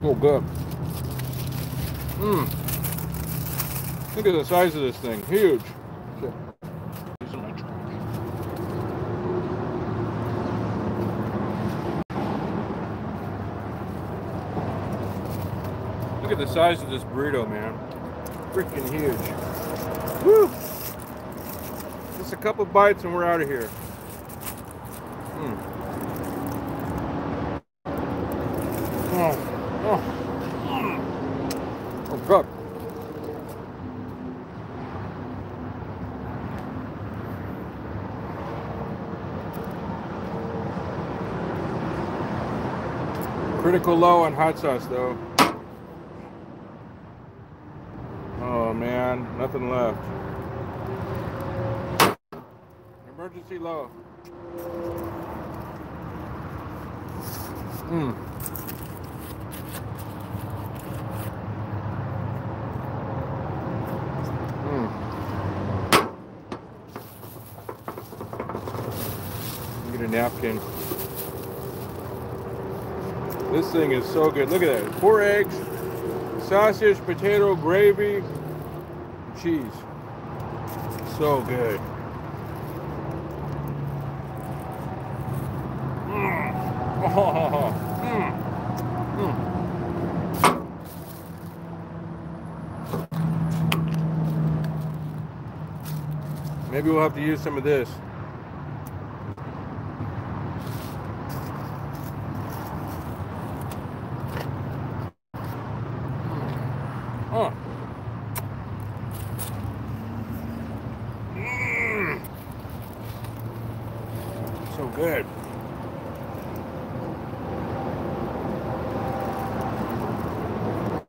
Oh, good. Mmm. Look at the size of this thing. Huge. Look at the size of this burrito, man. Freaking huge. Woo! Just a couple bites and we're out of here. Mm. Oh, oh, mm. oh, God. Critical low on hot sauce though. Oh man, nothing left. Emergency low. Mmm. Get a napkin. This thing is so good. Look at that. Four eggs, sausage, potato, gravy, cheese. So good. Maybe we'll have to use some of this. Oh. Mm. So good.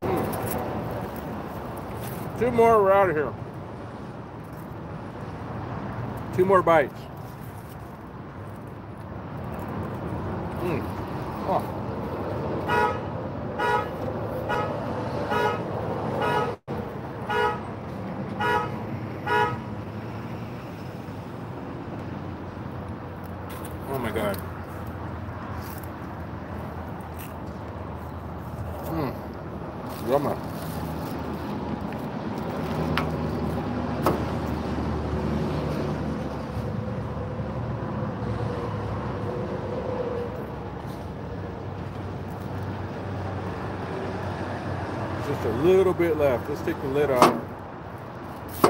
Mm. Two more, we're out of here. Two more bites. Mm. Oh. Oh my god. Mmm. Yummy. Just a little bit left. Let's take the lid off.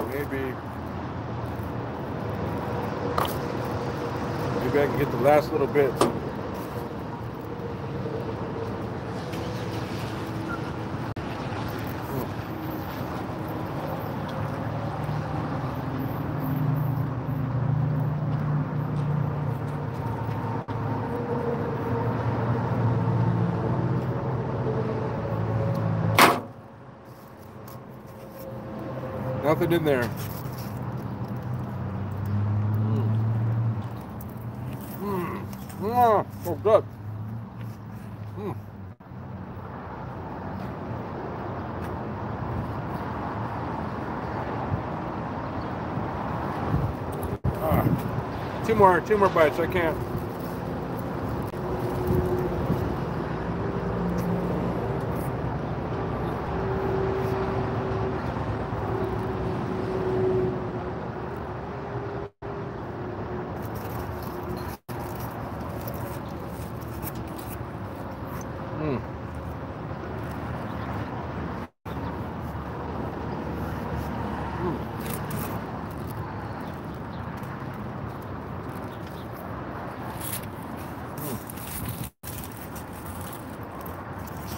Maybe Maybe I can get the last little bit. Nothing in there. Oh, so good. Mm. Ah. Two more, two more bites. I can't.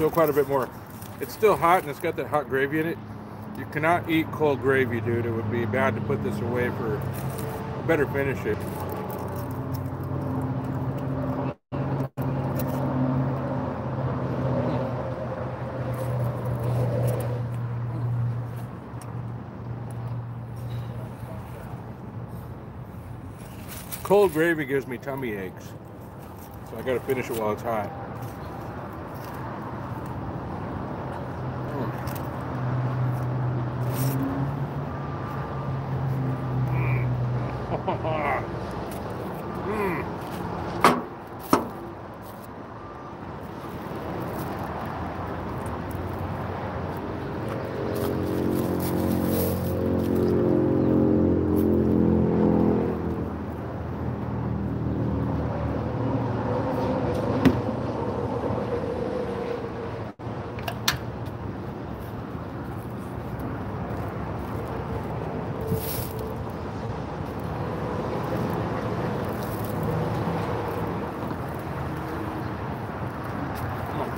Still quite a bit more. It's still hot and it's got that hot gravy in it. You cannot eat cold gravy, dude. It would be bad to put this away for a better finish it. Cold gravy gives me tummy aches. So I gotta finish it while it's hot. Mm.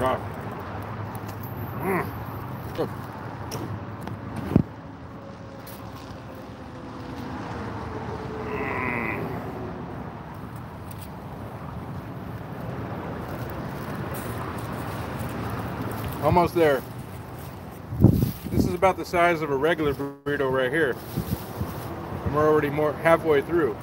god. Mm. Good. Mm. Almost there. This is about the size of a regular burrito right here. And we're already more halfway through.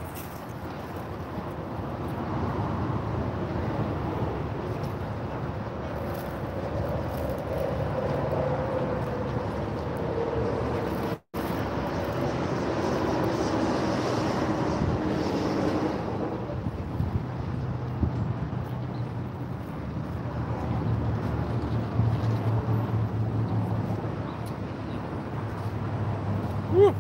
Woo.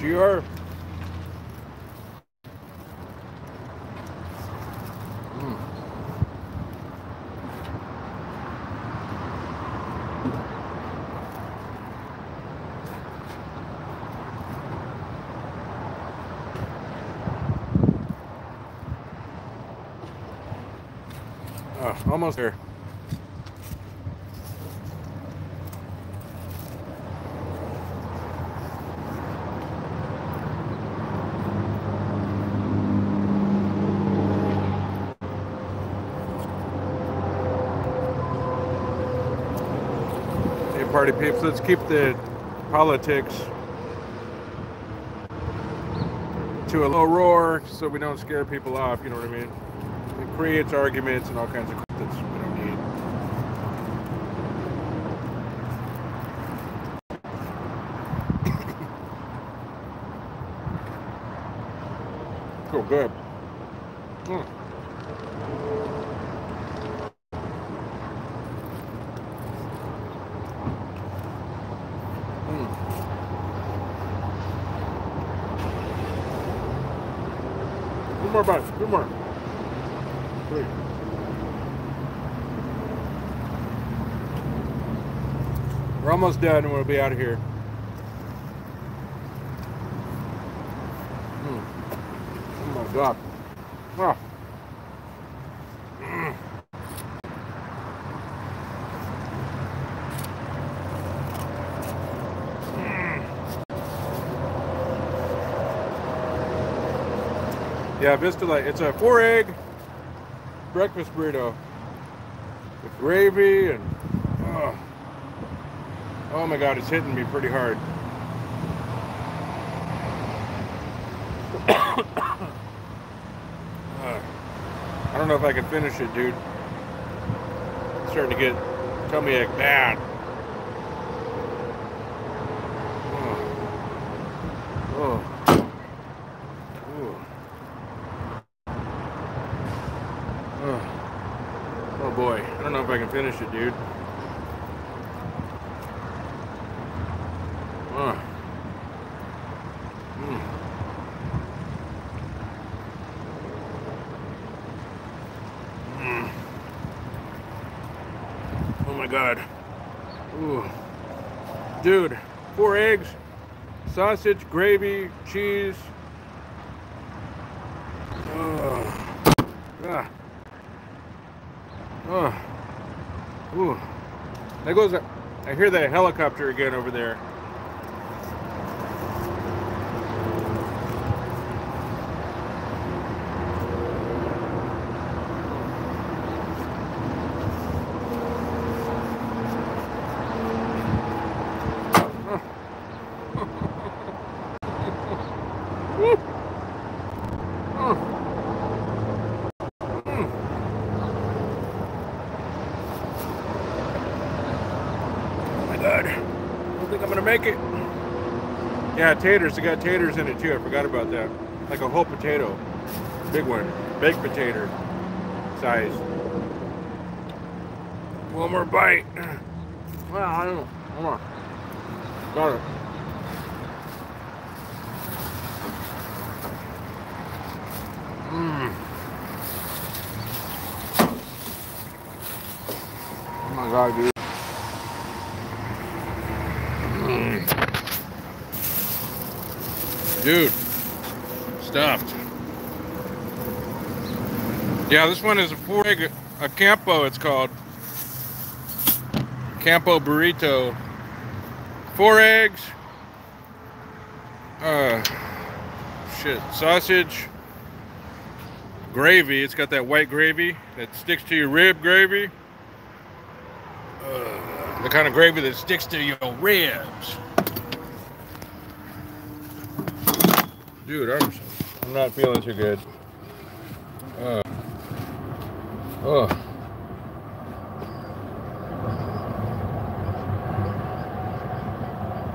GR. Mm. Oh, almost there. Hey, party peeps, let's keep the politics to a low roar so we don't scare people off, you know what I mean? It creates arguments and all kinds of crap that we don't need. Cool, good. Mm. Two more bites, two more. Three. We're almost done and we'll be out of here. Mm. Oh my god. Mm. Yeah, Vista Light. It's a four egg breakfast burrito with gravy and oh, oh my god, it's hitting me pretty hard. Uh, I don't know if I can finish it, dude. It's starting to get tummy ache bad. Oh. Oh. Ooh. Oh. Oh boy, I don't know if I can finish it, dude. Oh. Mm. Mm. Oh my god. Ooh. Dude, four eggs, sausage, gravy, cheese. Oh. Ah. Oh. Ooh. There goes I hear that helicopter again over there. Woo. Oh. Mm. Oh my god. I don't think I'm gonna make it. Yeah, taters. They got taters in it too. I forgot about that. Like a whole potato. Big one. Baked potato size. One more bite. Well, I don't know. Come on. Got it. Mmm. Oh my god, dude. Mm. Dude, stuffed. Yeah, this one is a four egg, a Campo, it's called. Campo burrito. Four eggs. Uh, shit, sausage, gravy. It's got that white gravy that sticks to your rib gravy. Uh, the kind of gravy that sticks to your ribs. Dude, I'm, I'm not feeling too good. Uh, oh.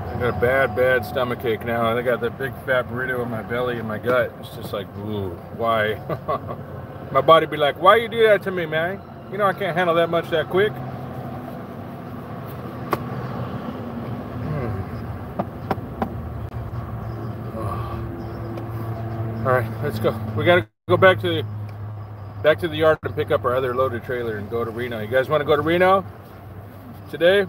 I got a bad, bad stomach ache now. I got that big fat burrito in my belly and my gut. It's just like, ooh, why? my body be like, why you do that to me, man? You know I can't handle that much that quick. Hmm. Oh. All right, let's go. We got to go back to the back to the yard and pick up our other loaded trailer and go to Reno. You guys want to go to Reno today?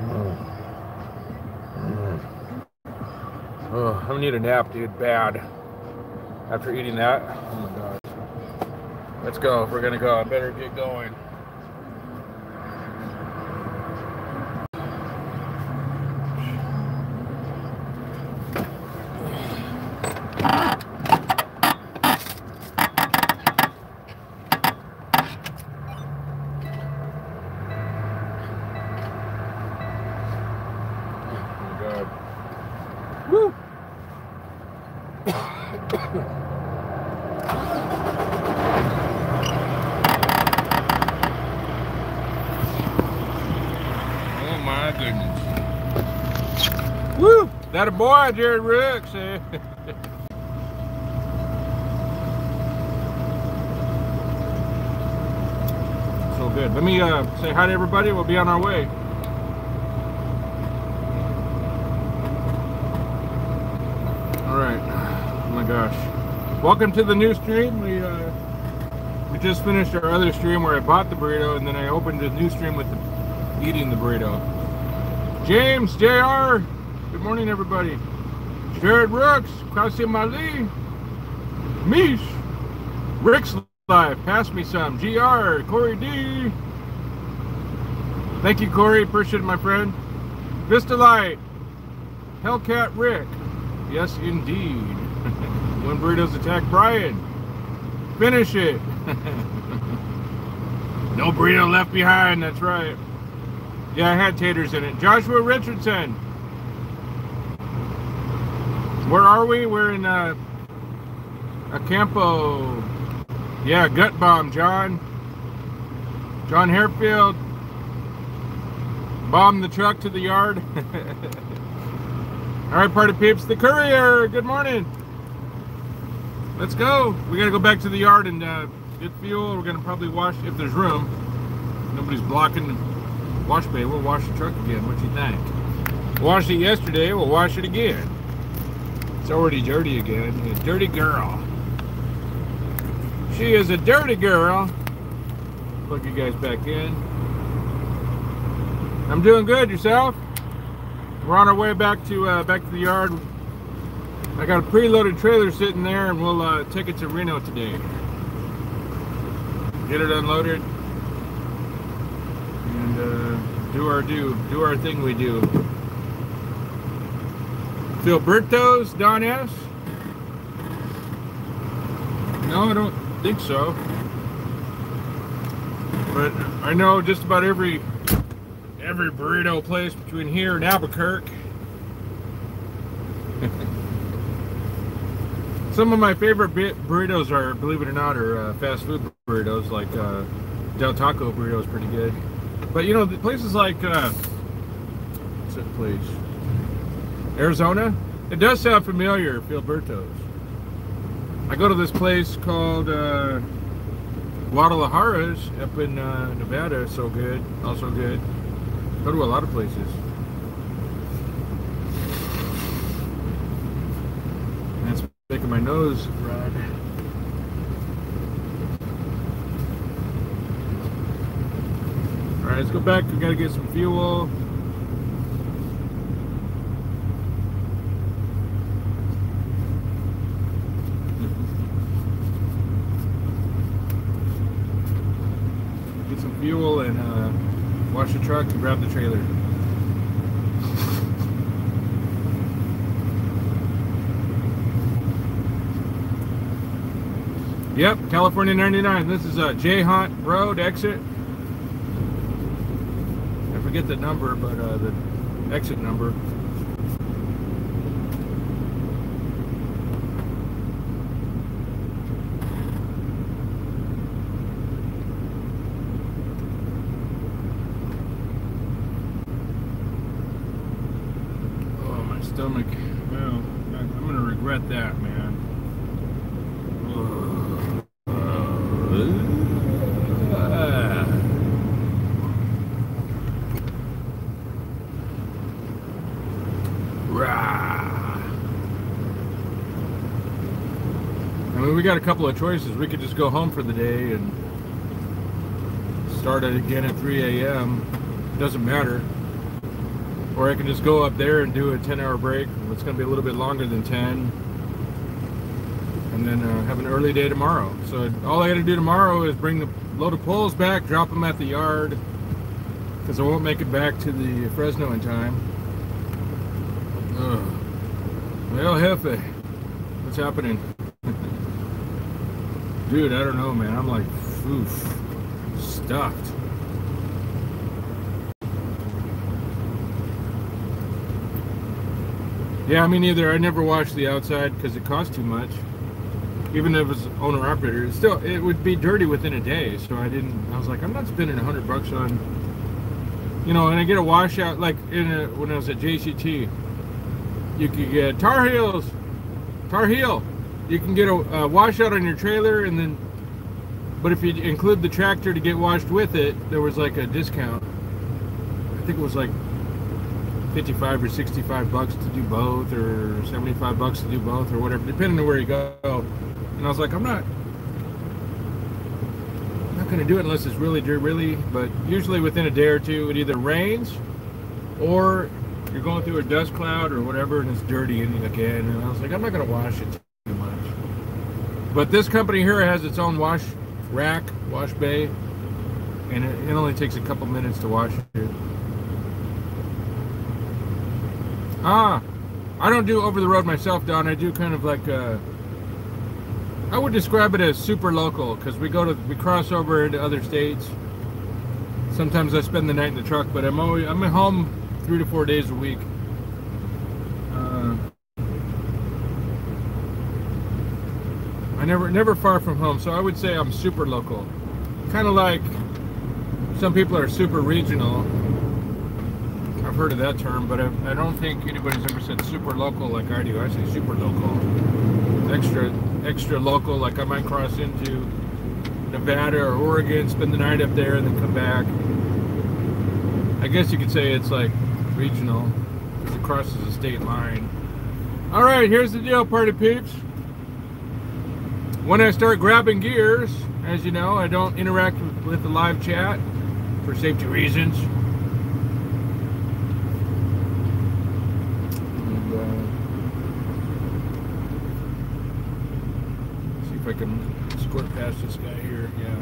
Mm. Mm. Mm. Oh, I need a nap, dude. Bad. After eating that. Oh my. Let's go. We're gonna go. I better get going. That a boy, Jared Rooks. Eh? so good. Let me uh, say hi to everybody. We'll be on our way. All right. Oh my gosh. Welcome to the new stream. We uh, we just finished our other stream where I bought the burrito and then I opened a new stream with the, eating the burrito. James, JR, Good morning, everybody. Jared Rooks, Qasim Ali, Mish, Rick's Live, Pass Me Some, GR, Corey D. Thank you, Corey. Appreciate it, my friend. Vista Light, Hellcat Rick. Yes, indeed. when burritos attack Brian. Finish it. no burrito left behind, that's right. Yeah, I had taters in it. Joshua Richardson. Where are we? We're in uh, a Campo. Yeah, gut bomb, John. John Harefield. Bomb the truck to the yard. All right, party peeps. The courier. Good morning. Let's go. We got to go back to the yard and uh, get fuel. We're going to probably wash, if there's room. Nobody's blocking the wash bay. We'll wash the truck again. What you think? Washed it yesterday. We'll wash it again. It's already dirty again. A dirty girl. She is a dirty girl. Plug you guys back in. I'm doing good. Yourself? We're on our way back to uh, back to the yard. I got a preloaded trailer sitting there, and we'll uh, take it to Reno today. Get it unloaded and uh, do our do, do our thing we do. Filberto's, Don S? No, I don't think so. But I know just about every every burrito place between here and Albuquerque. Some of my favorite burritos are, believe it or not, are uh, fast food burritos. Like uh, Del Taco burrito is pretty good. But you know, the places like uh, what's? Arizona. It does sound familiar, Filberto's. I go to this place called uh, Guadalajara's up in uh, Nevada. So good, also good. Go to a lot of places. That's making my nose run. All right, let's go back. We gotta get some fuel. and uh, the truck and grab the trailer. Yep, California 99. This is a J Hunt Road exit. I forget the number, but uh, the exit number. Oh, my stomach. Well, I'm gonna regret that, man. I mean, we got a couple of choices. We could just go home for the day and start it again at 3 a.m. Doesn't matter. Or I can just go up there and do a 10 hour break. It's going to be a little bit longer than 10. And then uh, have an early day tomorrow. So all I got to do tomorrow is bring the load of poles back, drop them at the yard. Because I won't make it back to the Fresno in time. Ugh. Well, Hefe, what's happening? Dude, I don't know, man. I'm like, oof, stuffed. Yeah, I mean, either I never washed the outside because it costs too much. Even if it's owner operator, still it would be dirty within a day. So I didn't. I was like, I'm not spending a hundred bucks on, you know. And I get a washout like in a, when I was at JCT, you could get Tar Heels, Tar Heel. You can get a, a washout on your trailer, and then, but if you include the tractor to get washed with it, there was like a discount. I think it was like 55 or 65 bucks to do both or 75 bucks to do both or whatever depending on where you go. And I was like I'm not I'm not gonna do it unless it's really really but usually within a day or two it either rains or you're going through a dust cloud or whatever and it's dirty again. And I was like I'm not gonna wash it but this company here has its own wash rack wash bay and it, it only takes a couple minutes to wash it Ah, I don't do over the road myself, Don. I do kind of like uh, I would describe it as super local because we go to we cross over into other states. Sometimes I spend the night in the truck, but I'm always I'm at home three to four days a week. Uh, I never never far from home, so I would say I'm super local. Kind of like some people are super regional. I've heard of that term, but I, I, don't think anybody's ever said super local like I do. I say super local. Extra, extra local, like I might cross into Nevada or Oregon, spend the night up there, and then come back. I guess you could say it's like regional, because it crosses the state line. All right, here's the deal, party peeps. When I start grabbing gears, as you know, I don't interact with, the live chat for safety reasons. Uh, see if I can squirt past this guy here. Yeah.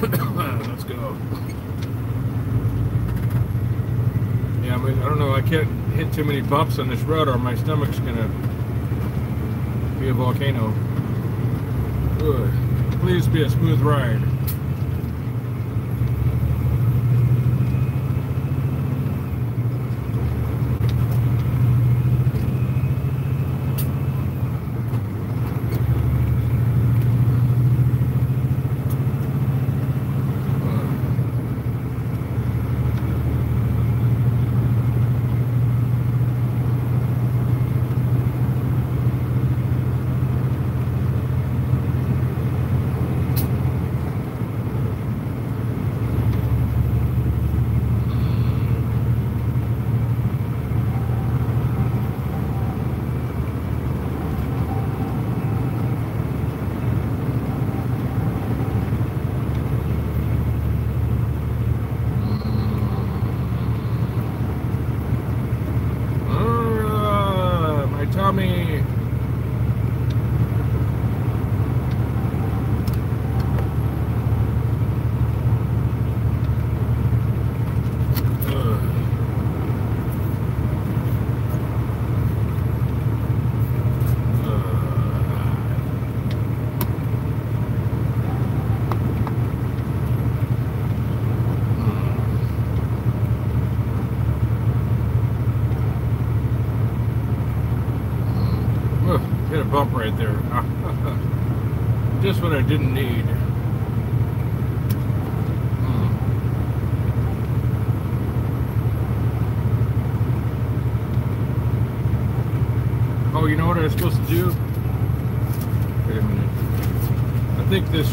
Let's go. Yeah, I, don't know. I can't hit too many bumps on this road or my stomach's gonna be a volcano. Good. Please be a smooth ride.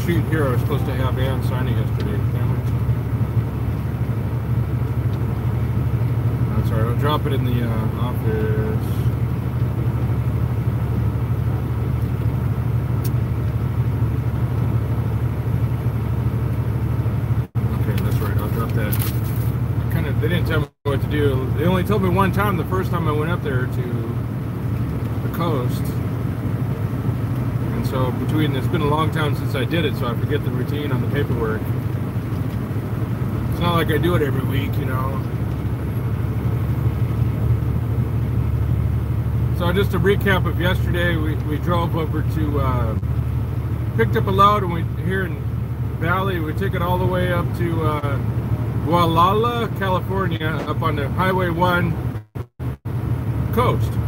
Sheet here I was supposed to have Ann signing yesterday. All right. I'll drop it in the uh, office. Okay, that's right. I'll drop that. Kind of. They didn't tell me what to do. They only told me one time the first time I went up there to the coast. And so between it's been a long time since I did it, so I forget the routine on the paperwork. It's not like I do it every week, you know. So just a recap of yesterday, we, we drove over to uh, picked up a load and we here in Valley, we took it all the way up to uh, Gualala, California, up on the Highway 1 coast.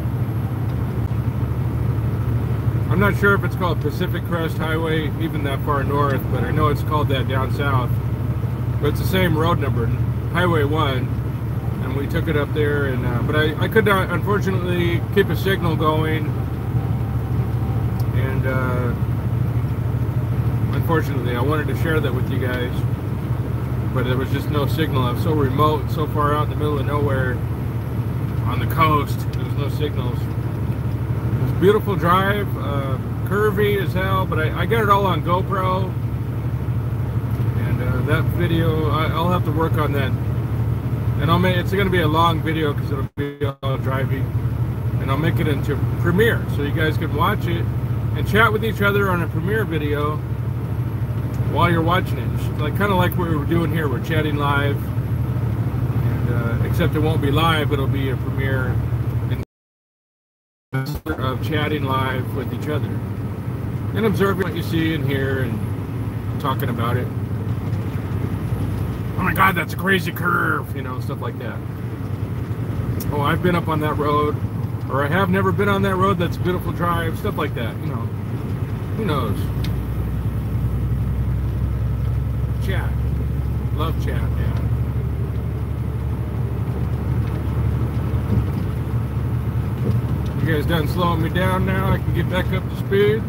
I'm not sure if it's called Pacific Crest Highway, even that far north, but I know it's called that down south. But it's the same road number, Highway 1, and we took it up there. And uh, but I, I could not, unfortunately, keep a signal going, and uh, unfortunately, I wanted to share that with you guys, but there was just no signal. I'm so remote, so far out in the middle of nowhere, on the coast. There was no signals beautiful drive, uh, curvy as hell, but I, I, got it all on GoPro. And uh, that video, I, will have to work on that. And I'll make it's going to be a long video because it'll be all driving. And I'll make it into Premiere so you guys can watch it and chat with each other on a Premiere video while you're watching it. It's like kind of like what we're doing here. We're chatting live, and uh, except it won't be live. It'll be a Premiere of uh, chatting live with each other and observing what you see and hear and talking about it. Oh my God, that's a crazy curve, you know, stuff like that. Oh, I've been up on that road, or I have never been on that road. That's a beautiful drive, stuff like that. You know, who knows? Chat, love chat, yeah. Guys done slowing me down now? I can get back up to speed.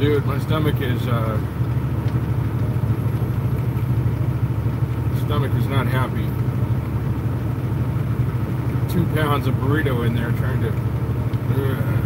Dude, my stomach is, uh, stomach is not happy. Two pounds of burrito in there trying to, uh,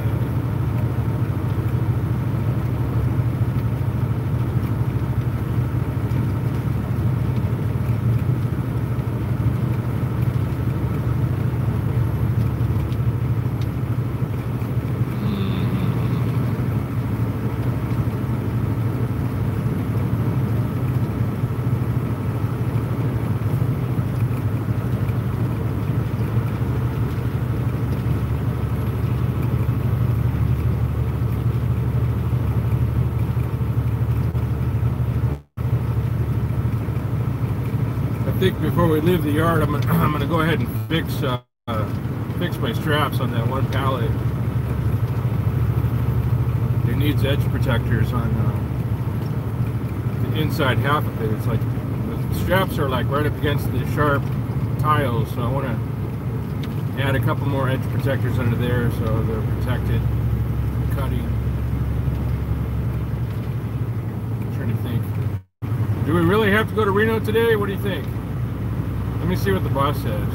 think before leave the yard, I'm, I'm going to go ahead and fix uh, fix my straps on that one pallet. It needs edge protectors on uh, the inside half of it. It's like the straps are like right up against the sharp tiles, so I want to add a couple more edge protectors under there so they're protected cutting. I'm trying to think. Do we really have to go to Reno today? What do you think? Let me see what the boss says.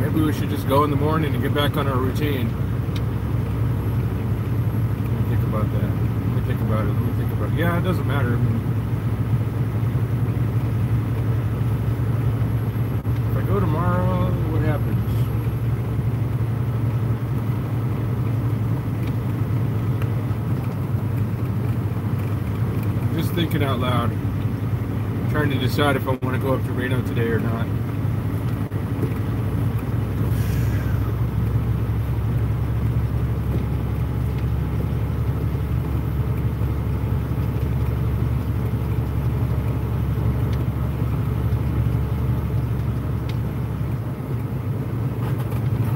Maybe we should just go in the morning and get back on our routine. Let me think about that. Let me think about it. Let me think about it. Yeah, it doesn't matter. thinking out loud. Trying to decide if I want to go up to Reno today or not.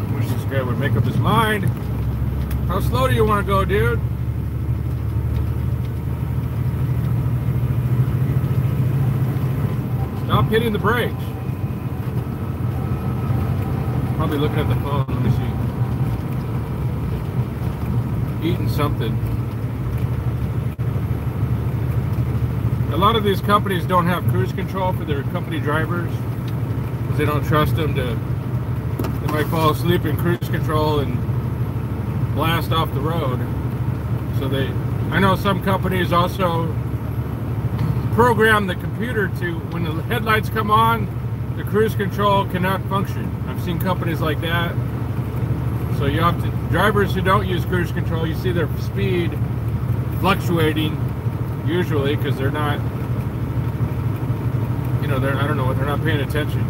I wish this guy would make up his mind. How slow do you want to go, dude? Hitting the brakes. Probably looking at the phone. Let me see. Eating something. A lot of these companies don't have cruise control for their company drivers because they don't trust them to. They might fall asleep in cruise control and blast off the road. So they. I know some companies also program the computer to when the headlights come on, the cruise control cannot function. I've seen companies like that. So you have to drivers who don't use cruise control, you see their speed fluctuating usually because they're not you know they're I don't know what, they're not paying attention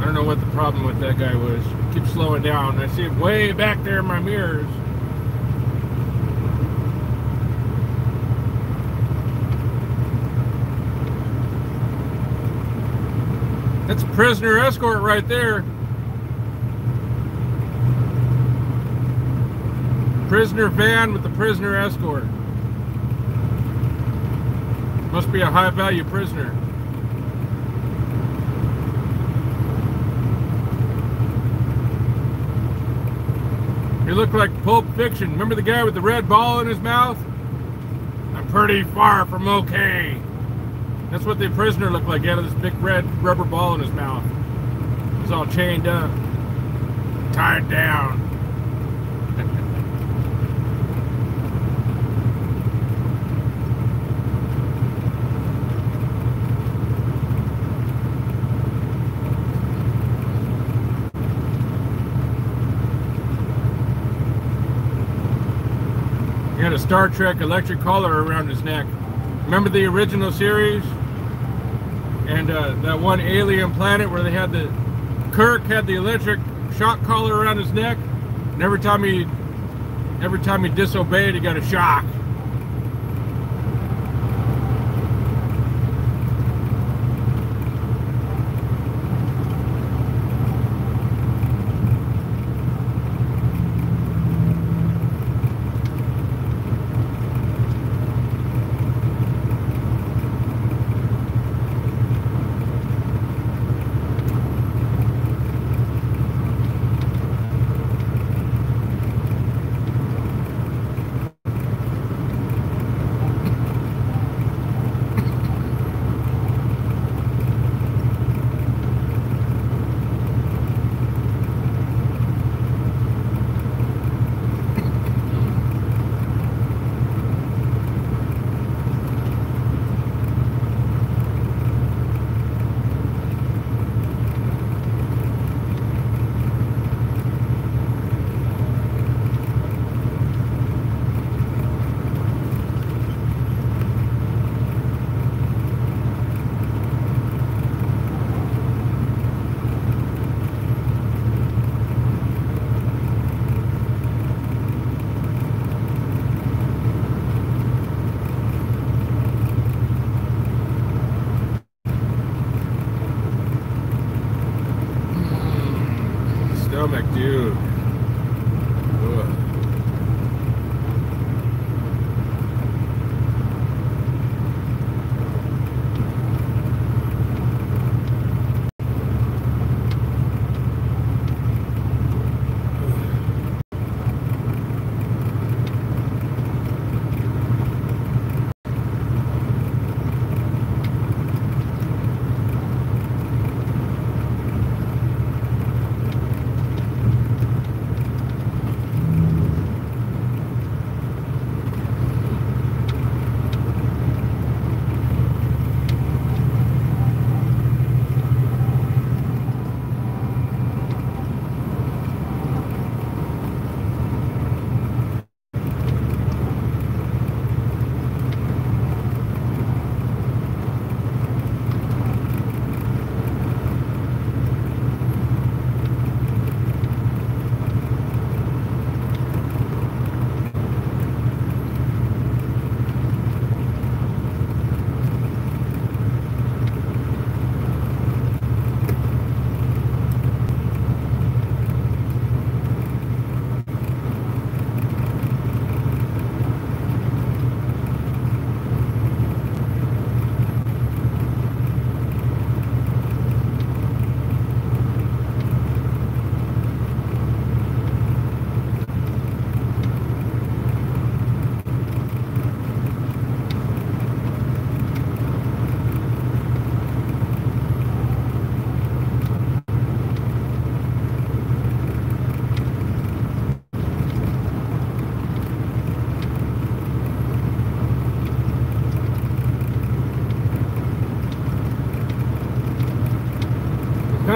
I don't know what the problem with that guy was keep slowing down I see it way back there in my mirrors that's a prisoner escort right there prisoner van with the prisoner escort must be a high value prisoner. He looked like Pulp Fiction. Remember the guy with the red ball in his mouth? I'm pretty far from okay. That's what the prisoner looked like. He had this big red rubber ball in his mouth. He's all chained up, tied down. He had a Star Trek electric collar around his neck. Remember the original series? And uh, that one alien planet where they had the Kirk had the electric shock collar around his neck, and every time he every time he disobeyed, he got a shock.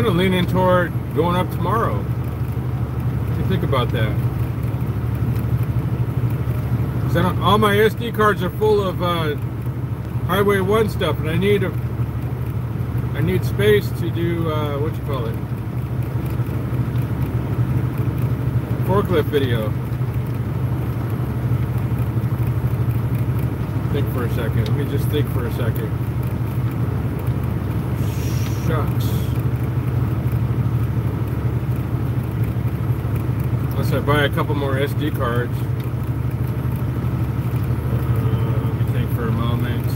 Kind of leaning toward going up tomorrow. What do you think about that? Cause all my SD cards are full of uh, Highway 1 stuff, and I need a, I need space to do, uh, what you call it? Forklift video. Think for a second. Let me just think for a second. Shucks. Unless I buy a couple more SD cards. Uh, let me think for a moment.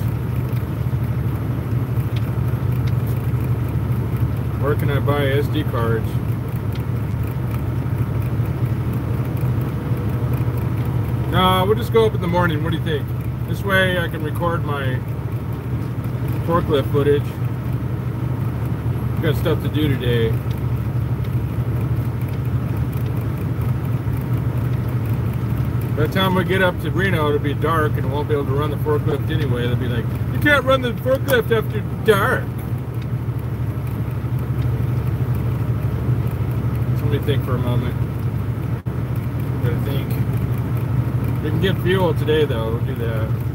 Where can I buy SD cards? No, we'll just go up in the morning. What do you think? This way I can record my forklift footage. Got stuff to do today. By the time we get up to Reno, it'll be dark and won't be able to run the forklift anyway. They'll be like, you can't run the forklift after dark. Let me think for a moment. Gotta think. We can get fuel today though, we'll do that.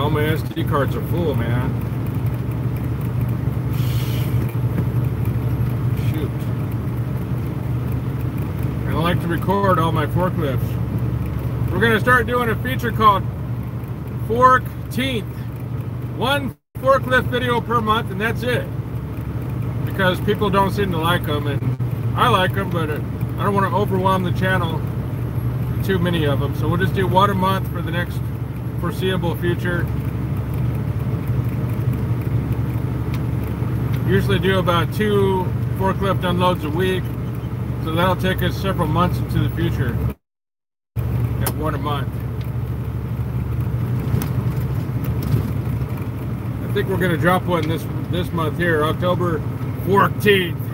all my Cards are full, man. Shoot. And I like to record all my forklifts. We're going to start doing a feature called Forkteenth. One forklift video per month, and that's it. Because people don't seem to like them, and I like them, but I don't want to overwhelm the channel too many of them. So we'll just do one a month for the next foreseeable future. Usually do about two forklift unloads a week. So that'll take us several months into the future. At one a month. I think we're gonna drop one this this month here, October 14th.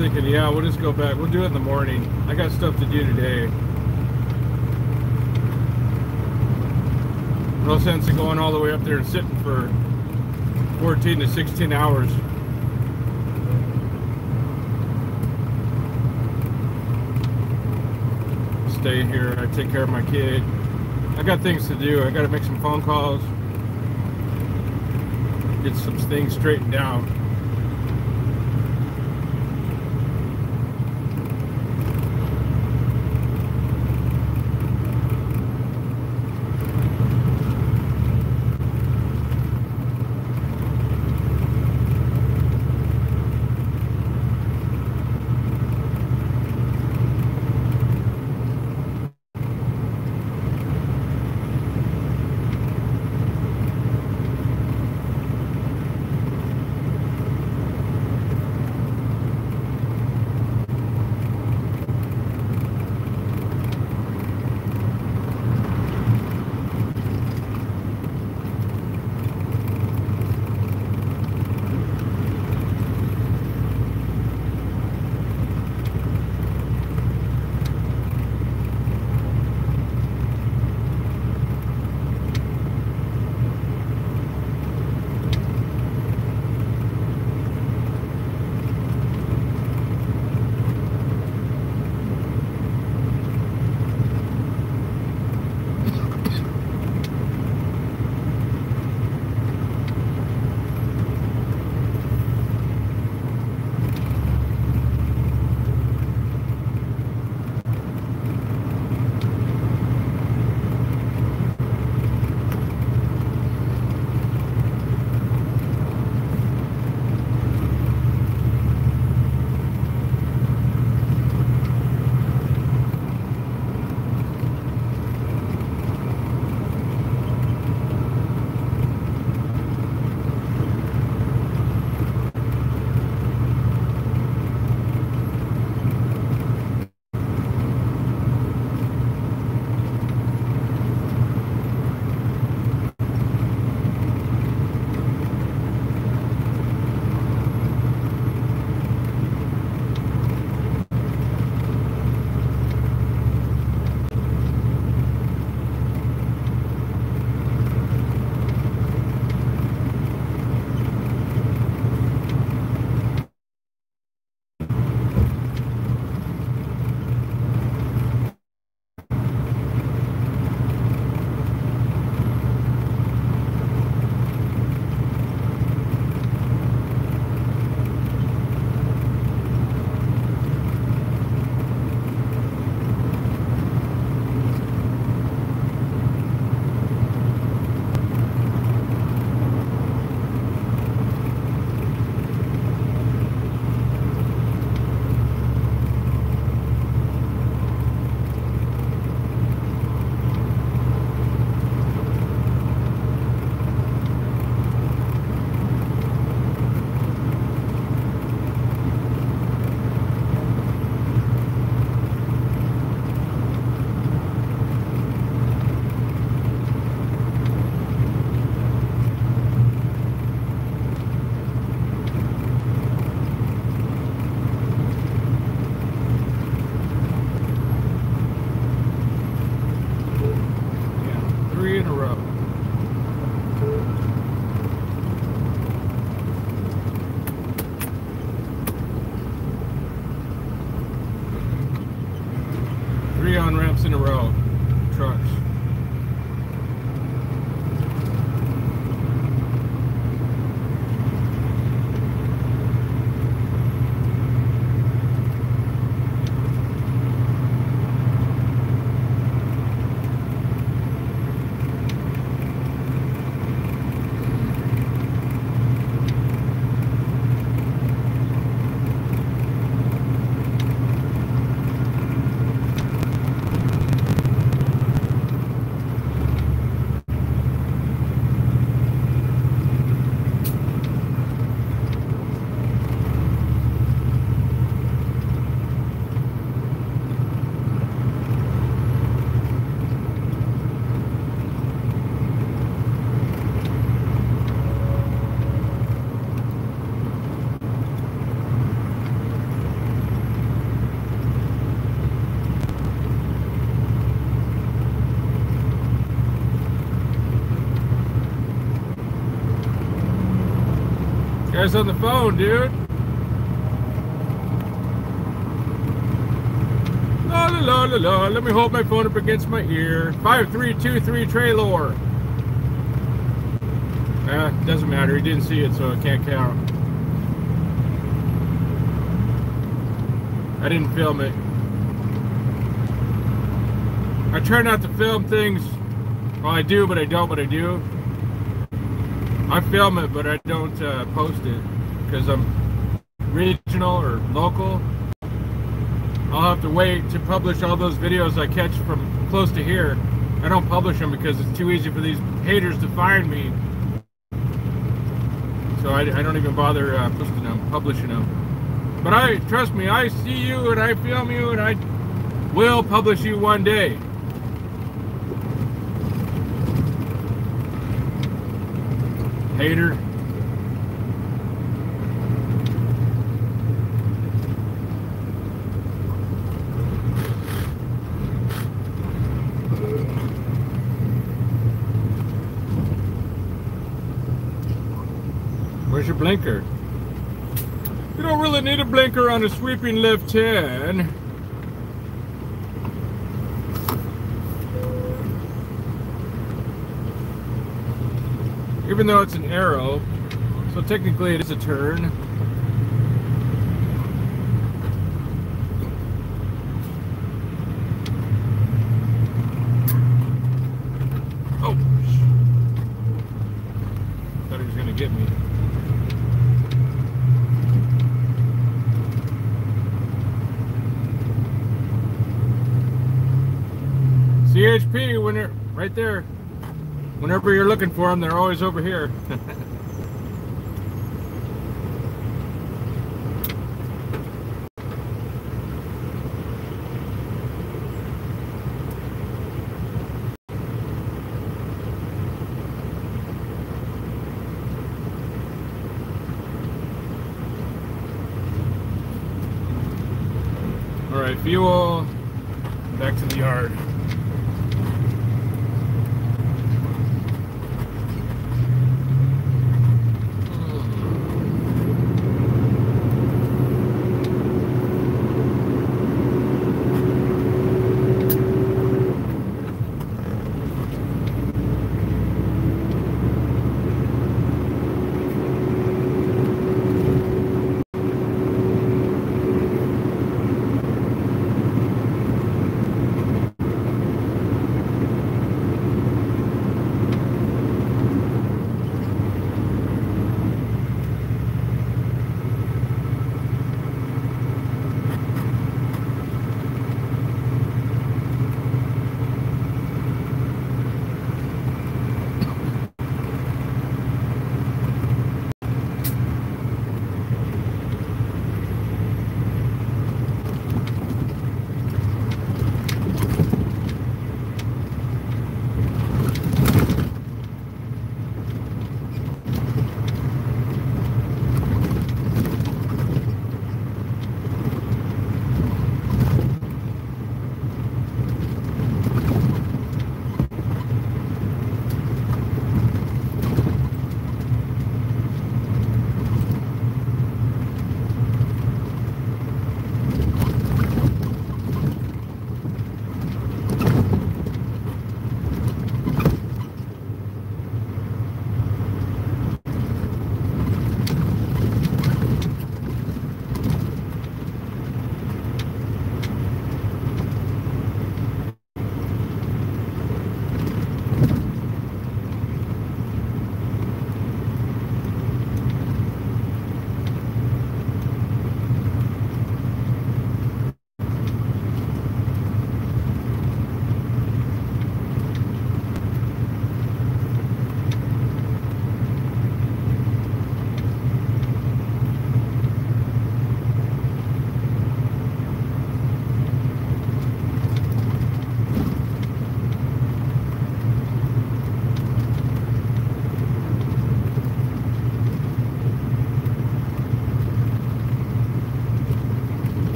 thinking, yeah, we'll just go back. We'll do it in the morning. I got stuff to do today. No sense in going all the way up there and sitting for 14 to 16 hours. Stay here. I take care of my kid. I got things to do. I got to make some phone calls. Get some things straightened out. Guy's on the phone, dude. La la la la la. Let me hold my phone up against my ear. 5323 Traylor. Uh, doesn't matter. He didn't see it, so it can't count. I didn't film it. I try not to film things. Well, I do, but I don't, but I do. I film it, but I don't uh, post it because I'm regional or local. I'll have to wait to publish all those videos I catch from close to here. I don't publish them because it's too easy for these haters to find me. So I, I don't even bother uh, posting them, publishing them. But I trust me, I see you and I film you and I will publish you one day. Hater. Where's your blinker? You don't really need a blinker on a sweeping left turn. Even though it's an arrow. So technically it is a turn. Oh! Thought he was gonna get me. CHP when they're right there. Whenever you're looking for them, they're always over here.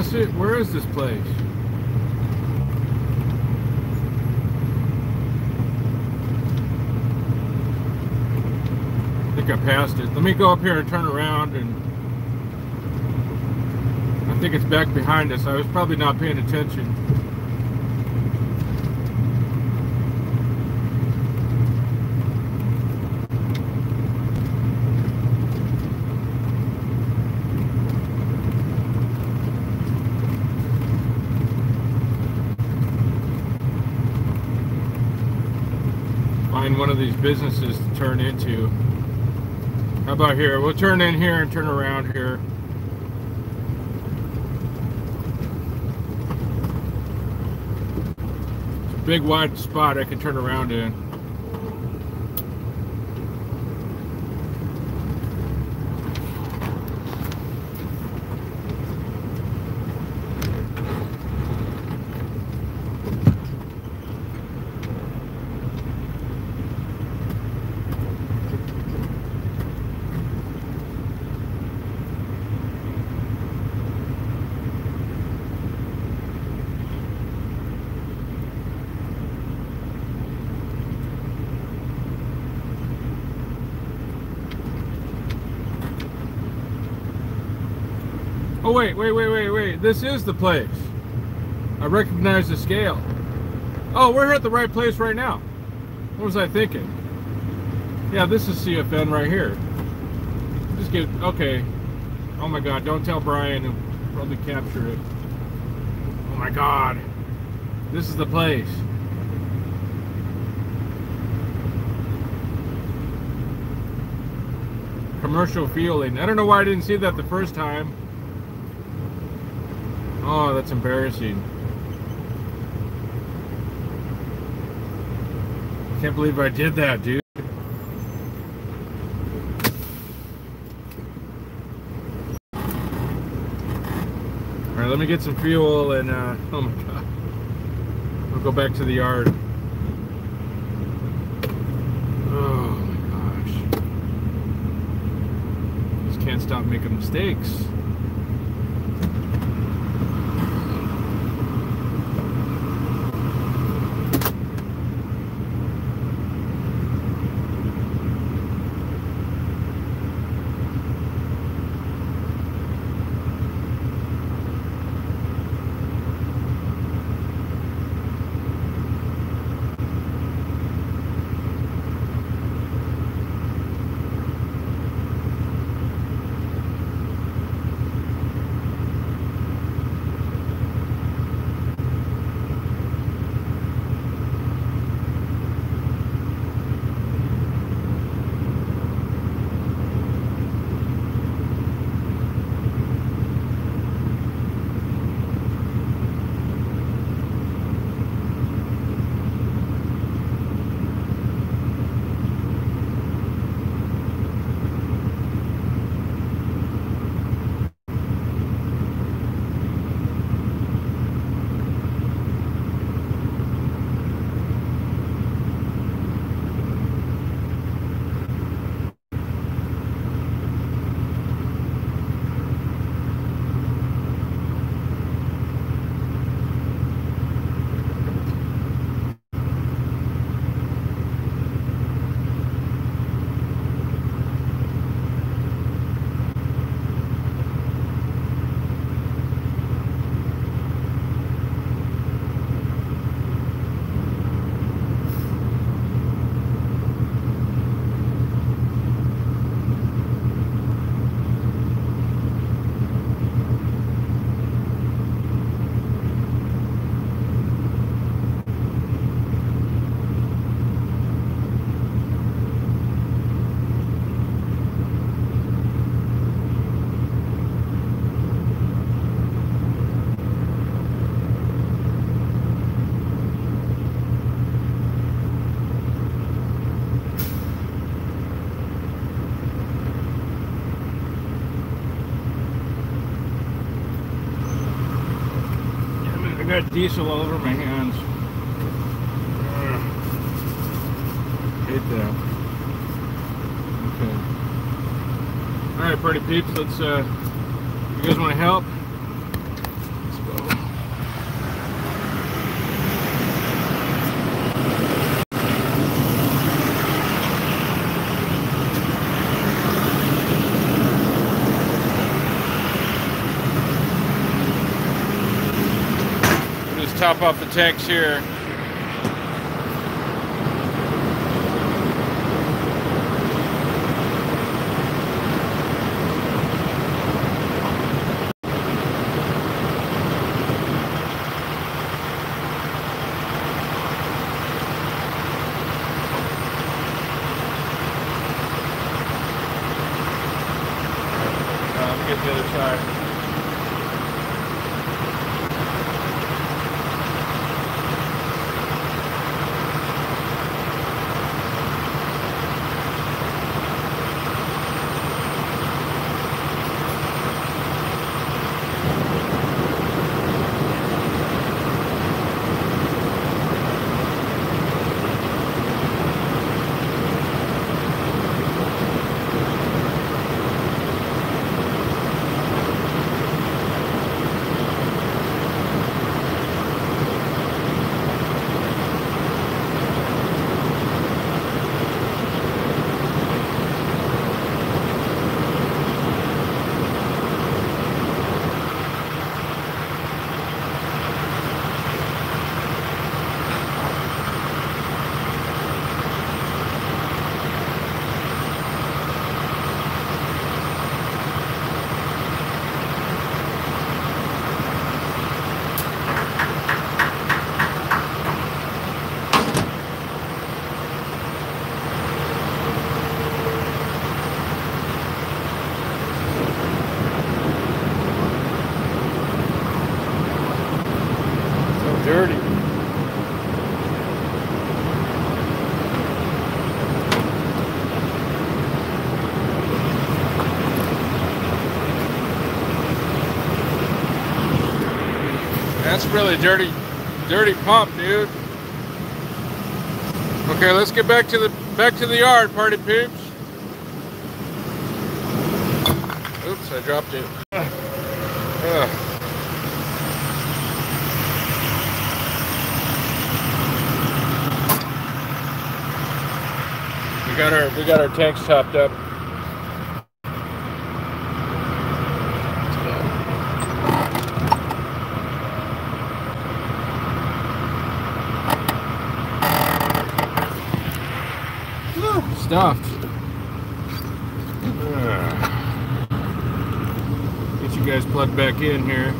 Where is this place? I think I passed it. Let me go up here and turn around and I think it's back behind us. I was probably not paying attention. Find one of these businesses to turn into. How about here? We'll turn in here and turn around here. Big wide spot I can turn around in. Oh wait, wait, wait, wait, wait. This is the place. I recognize the scale. Oh, we're at the right place right now. What was I thinking? Yeah, this is CFN right here. Just get okay. Oh my god, don't tell Brian he'll probably capture it. Oh my god. This is the place. Commercial Fueling. I don't know why I didn't see that the first time. Oh, that's embarrassing. Can't believe I did that, dude. Alright, let me get some fuel and, uh, oh my god. I'll go back to the yard. Oh my gosh. Just can't stop making mistakes. Diesel all over my hands. Ugh. Hate that. Okay. All right, pretty peeps. Let's. Uh, you guys want to help? Top off the tanks here. Really dirty, dirty pump, dude. Okay, let's get back to the back to the yard, party peeps. Oops, I dropped it. We got our we got our tanks topped up. Get you guys plugged back in here.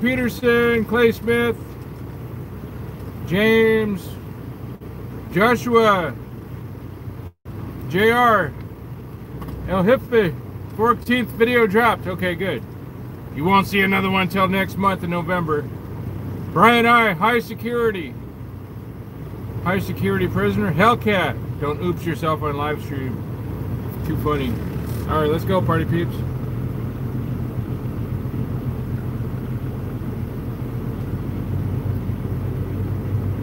Peterson, Clay Smith, James, Joshua, JR, El Hife, 14th video dropped. Okay, good. You won't see another one till next month in November. Brian I, high security. High security prisoner. Hellcat. Don't oops yourself on live stream. Too funny. All right, let's go, party peeps.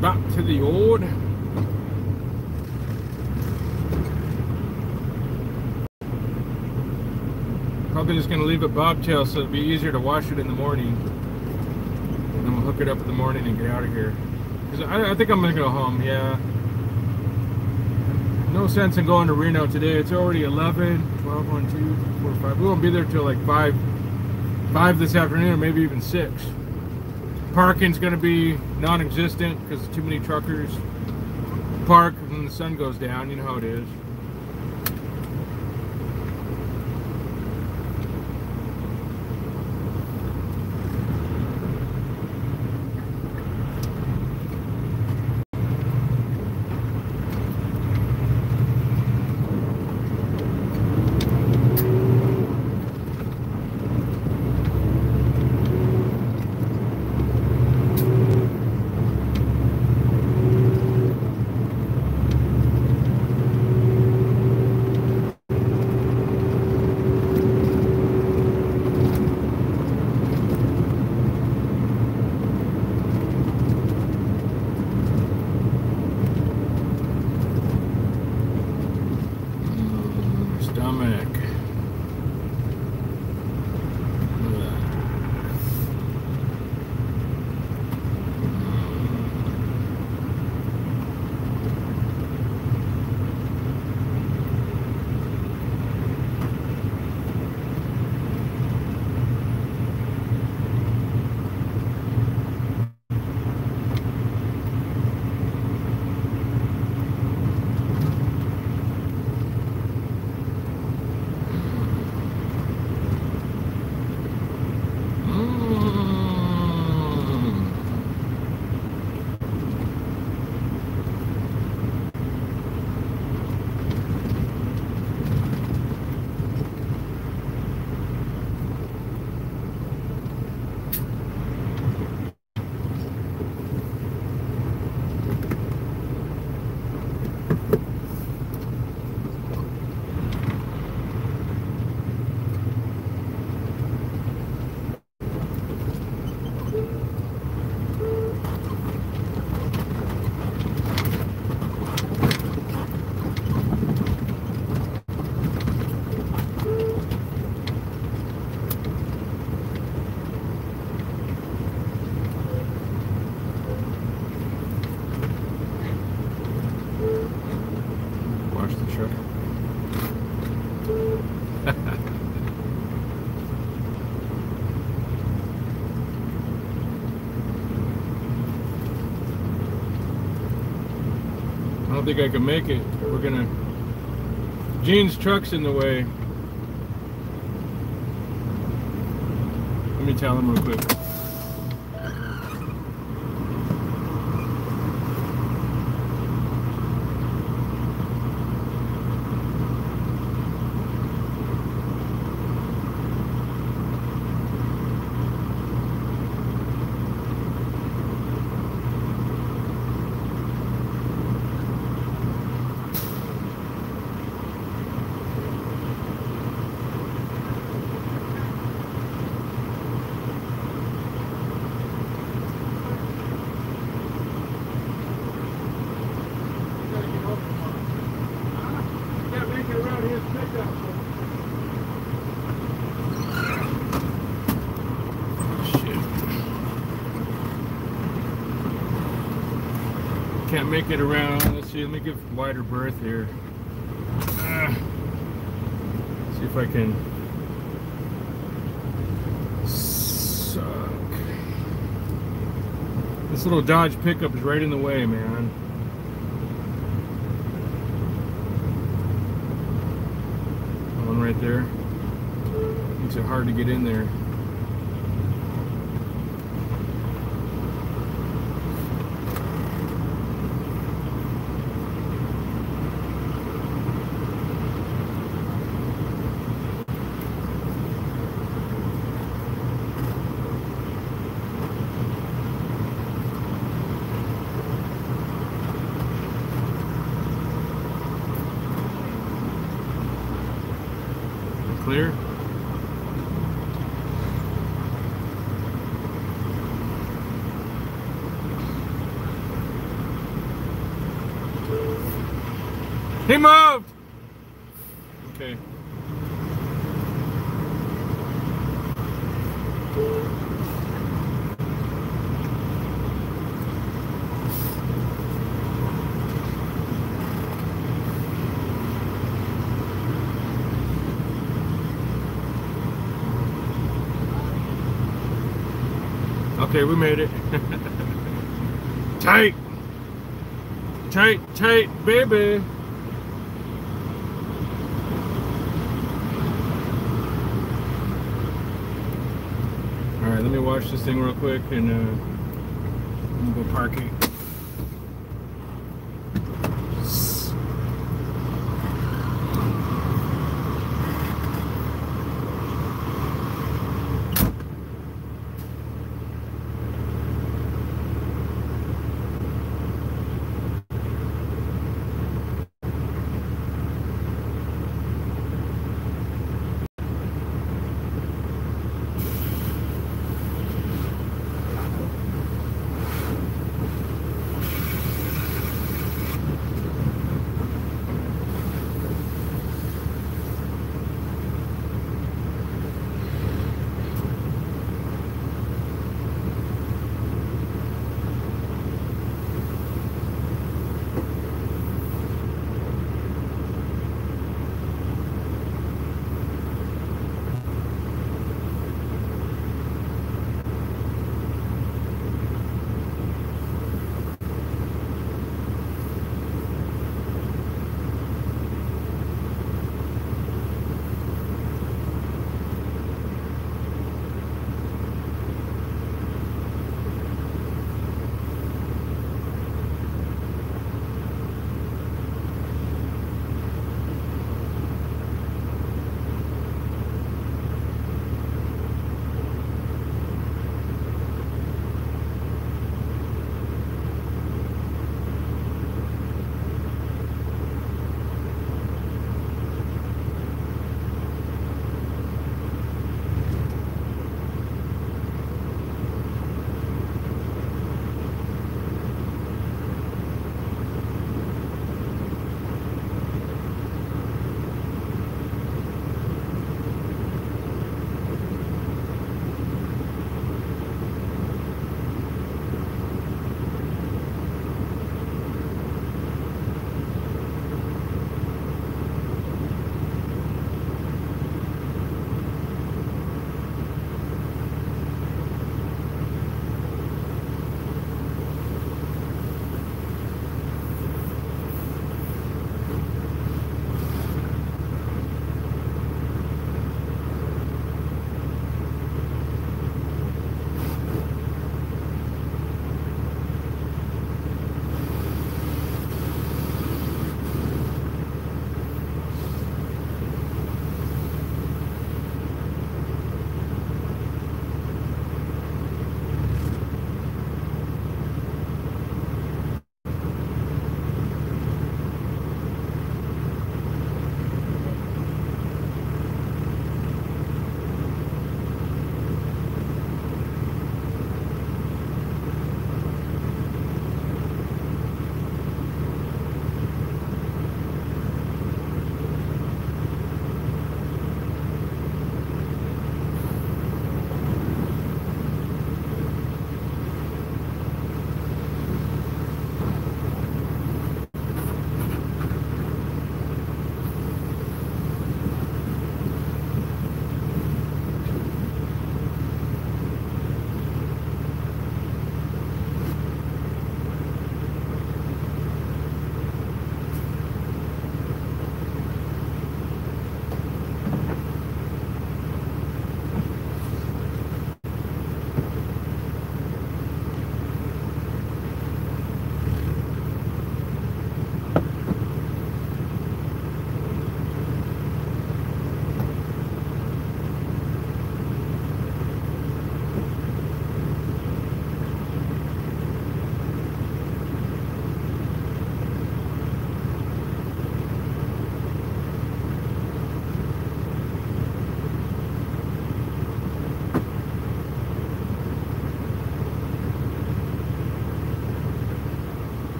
back to the old probably just going to leave it bobtail so it'll be easier to wash it in the morning. And then we'll hook it up in the morning and get out of here. Because I, I think I'm going to go home yeah. No sense in going to Reno today. It's already 11 12 1 2 4 5 we won't be there till like 5 5 this afternoon or maybe even 6 Parking's going to be non-existent because too many truckers park when the sun goes down. You know how it is. Think I can make it. We're gonna. Gene's truck's in the way. Let me tell him real quick. Can't make it around. Let's see. Let me give wider berth here. Uh, see if I can. Suck. This little Dodge pickup is right in the way, man. One right there. Makes it hard to get in there. Clear? He moved! Okay. Okay, we made it. tight. Tight, tight, baby. All right, let me wash this thing real quick and uh, I'm gonna go park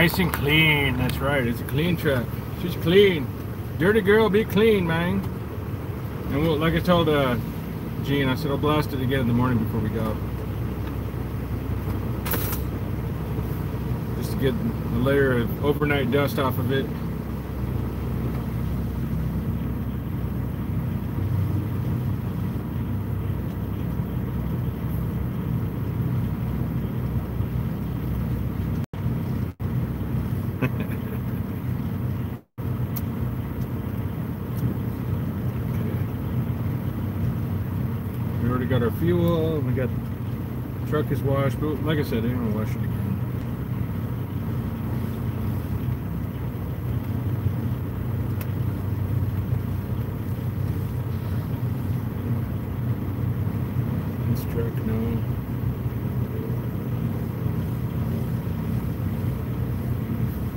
Nice and clean. That's right. It's a clean truck. She's clean. Dirty girl, be clean, man. And we'll, like I told uh, Gene, I said I'll blast it again in the morning before we go. Just to get a layer of overnight dust off of it. We already got our fuel. We got truck is washed, but like I said, I'm gonna wash it again. This truck, no.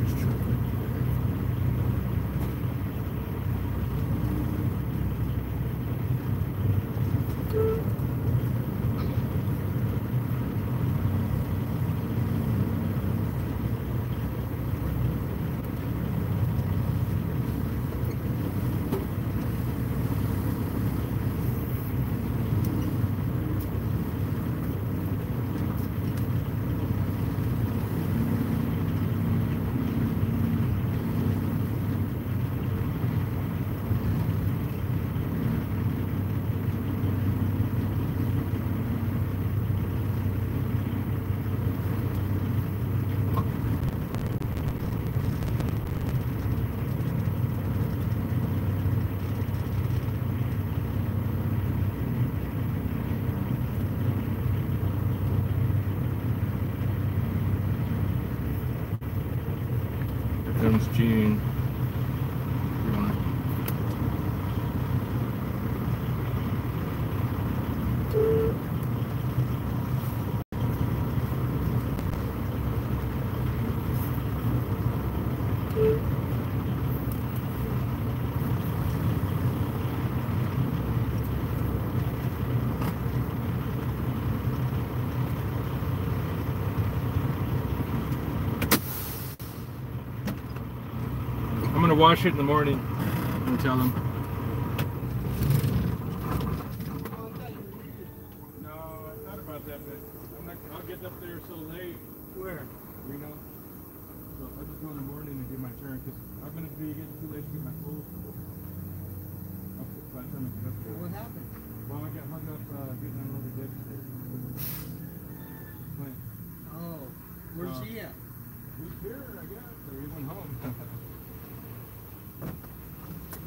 This truck right there. Here comes Gene. I'm gonna wash it in the morning and tell them. No, I thought about that, but I'm not, I'll get up there so late. Where? Reno. So I'll just go in the morning and do my turn because I'm gonna be getting too late to get my food. By the time I get up there. What happened? Well, I got hung up uh, getting another dead today. Clint. Oh, where's Uh, he at? He's here, I guess. So he went home.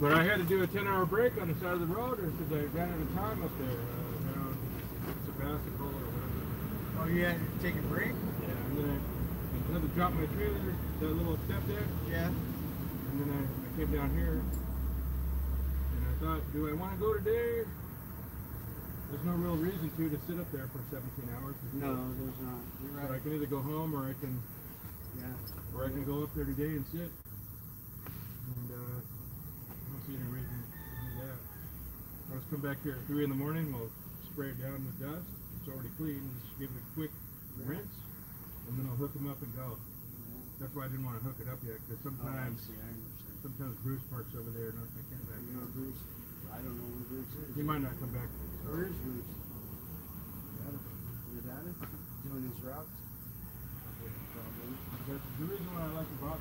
but I had to do a 10 hour break on the side of the road because I ran out of time up there. Uh, around Sebastopol or whatever. Oh, you had to take a break? Yeah, and then I, I had to drop my trailer, that little step deck, Yeah. and then I, I came down here. And I thought, do I want to go today? There's no real reason to to sit up there for 17 hours. No, there's not. You're But I can either go home or I can Yeah. Or I can go up there today and sit. And uh, see any reason to do that. I'll just come back here at 3 in the morning, we'll spray it down with dust. It's already clean, just give it a quick rinse, and then I'll hook them up and go. That's why I didn't want to hook it up yet, because Oh, I sometimes, see, I sometimes Bruce parks over there and I can't back You know up. Bruce? I don't know where Bruce is. He might not come back. Where is Bruce? Your dad is doing his routes? Probably. The reason why I like the box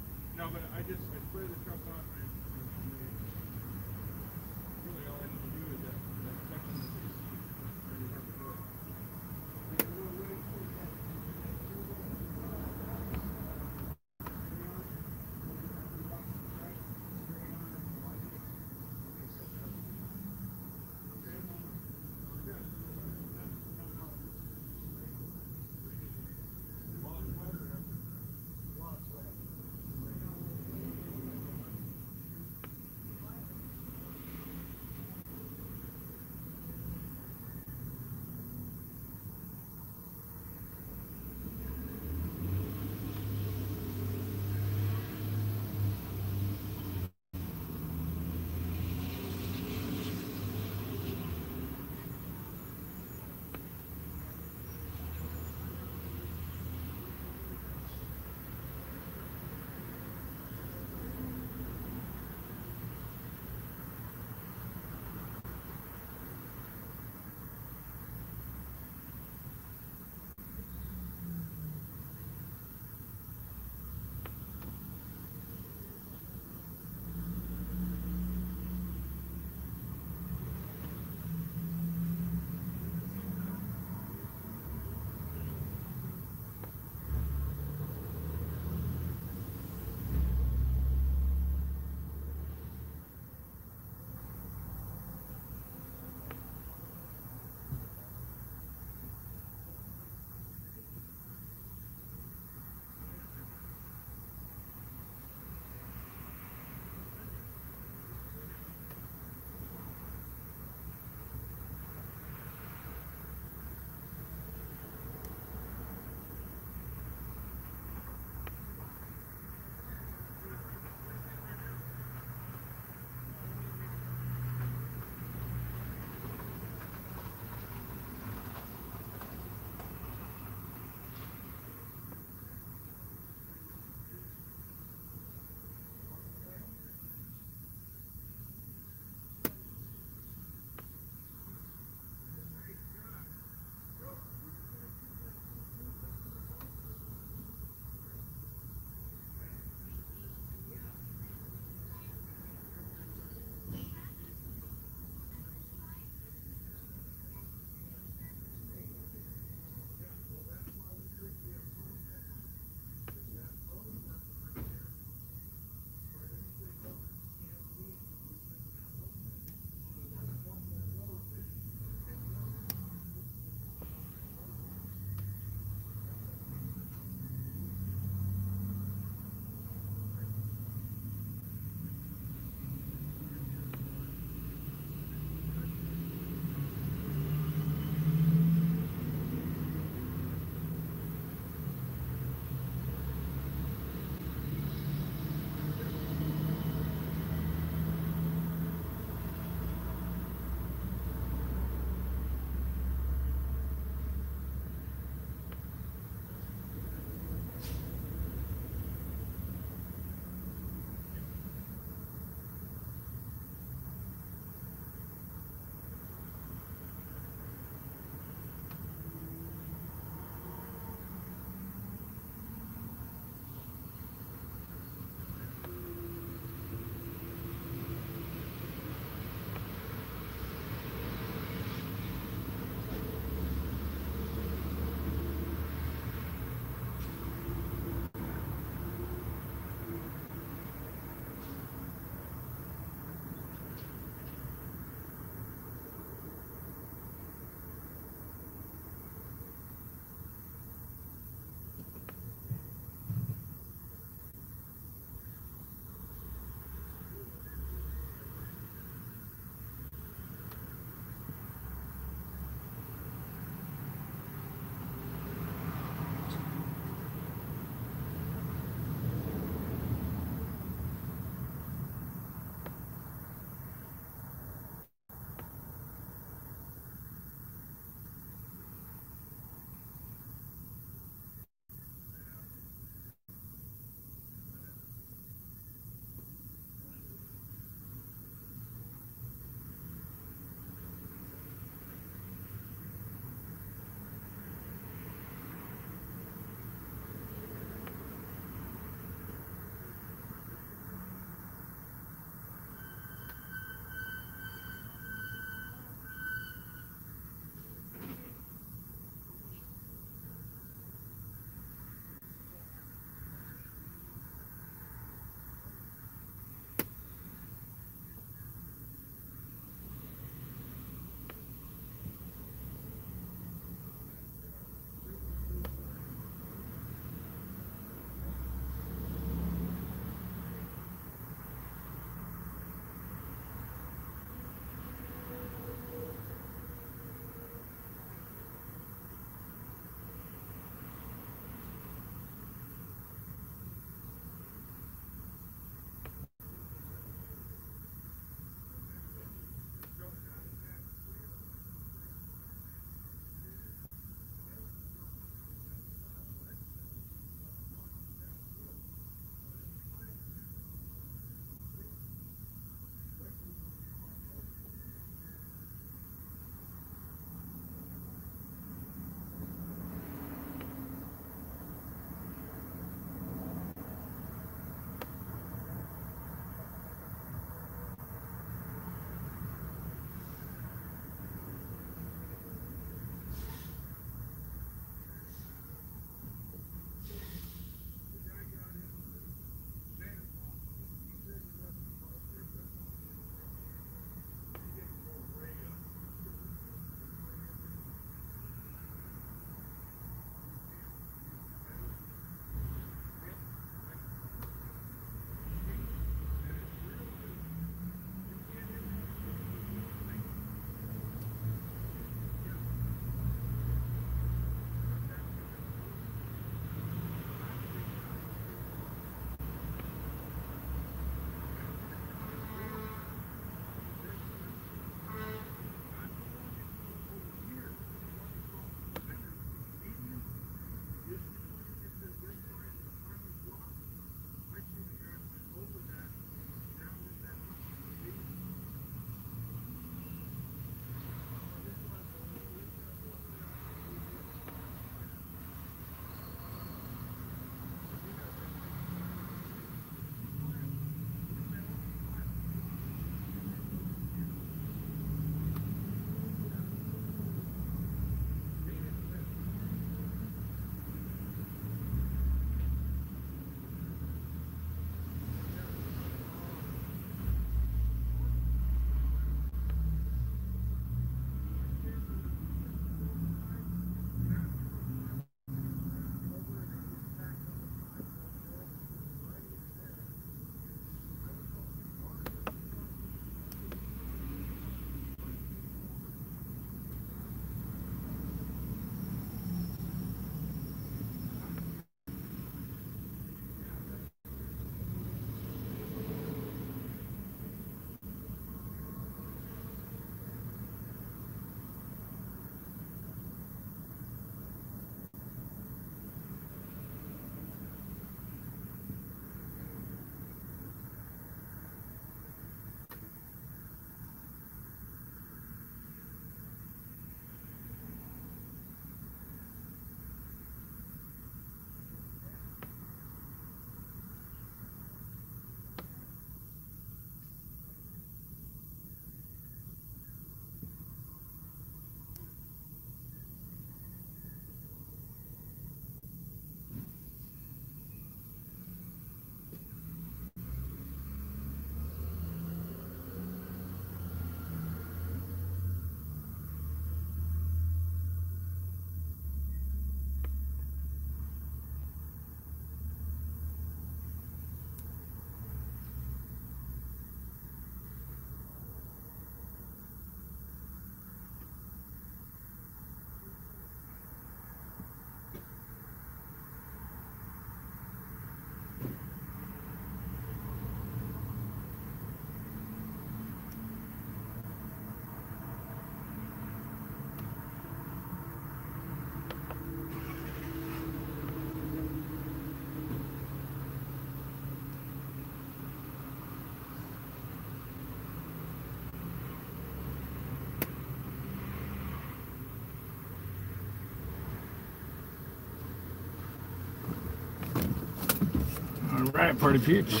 right, party peeps.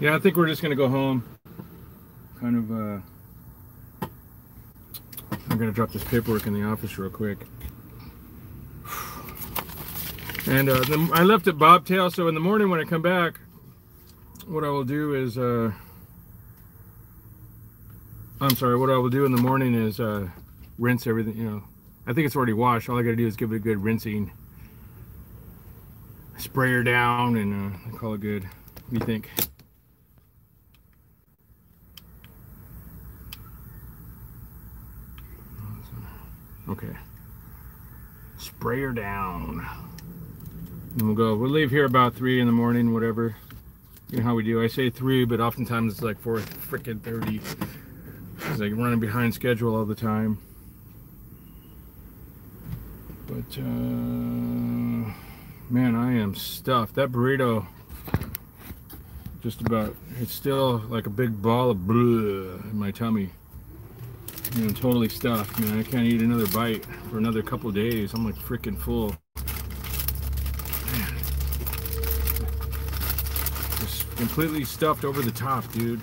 Yeah, I think we're just gonna go home. Kind of, uh, I'm gonna drop this paperwork in the office real quick. And uh, the, I left it Bobtail, so in the morning when I come back, what I will do is, uh, I'm sorry, what I will do in the morning is uh, rinse everything, you know. I think it's already washed. All I gotta do is give it a good rinsing. Spray her down and uh, call it good. What do you think? Okay. Spray her down. And we'll go. We'll leave here about 3 in the morning, whatever. You know how we do. I say 3, but oftentimes it's like 4 freaking 30. It's like running behind schedule all the time. But, uh, man, I am stuffed. That burrito, just about, it's still like a big ball of bleh in my tummy. I'm totally stuffed, man. I can't eat another bite for another couple days. I'm like freaking full. Man. Just completely stuffed over the top, dude.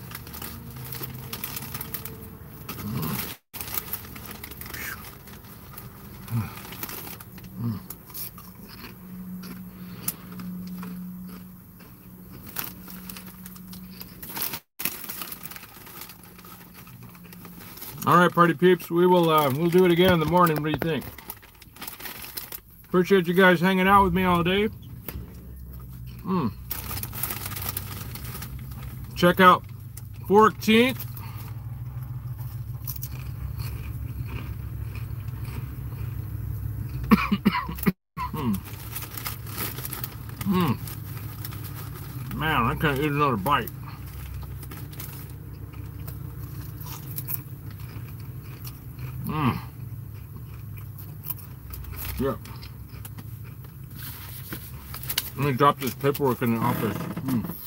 Right, party peeps, we will uh, we'll do it again in the morning. What do you think? Appreciate you guys hanging out with me all day. Hmm. Check out 14th. Hmm. Hmm. Man, I can't eat another bite. Mm. Yeah. Let me drop this paperwork in the office. Mm.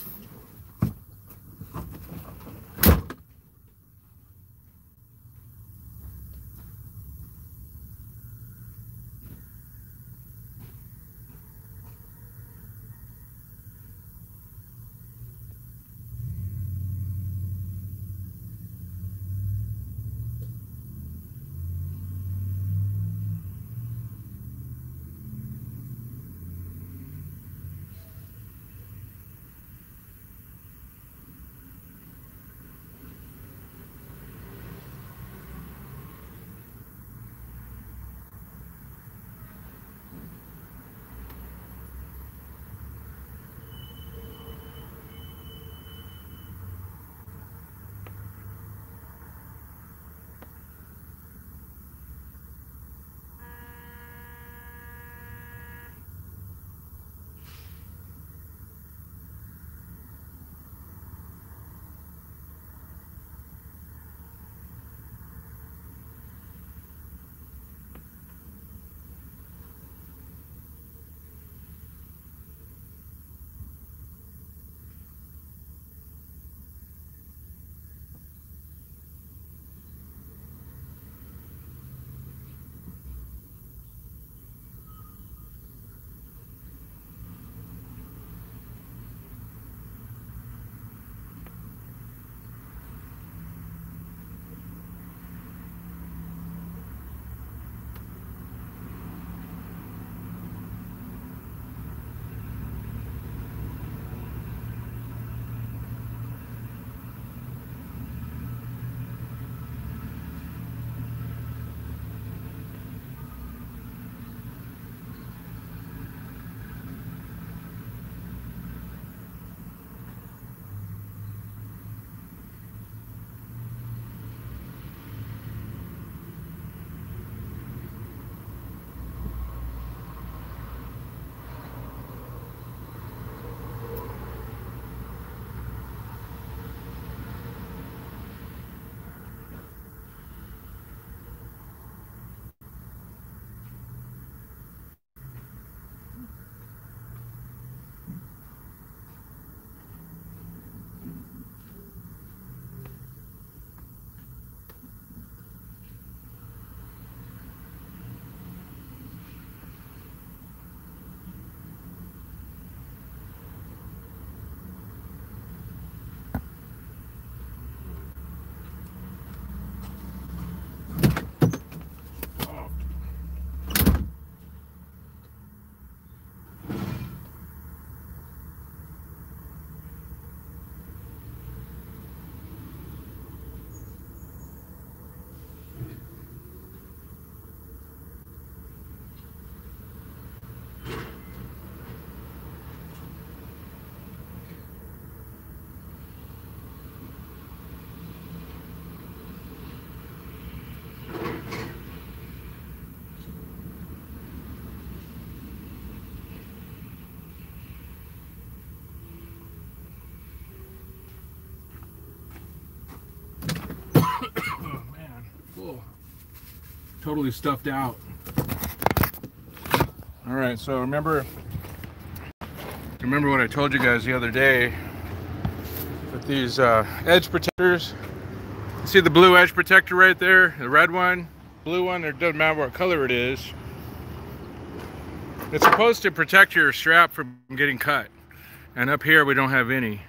Totally stuffed out. All right, so remember, remember what I told you guys the other day with these uh, edge protectors. See the blue edge protector right there, the red one, blue one, it doesn't matter what color it is. It's supposed to protect your strap from getting cut. And up here we don't have any.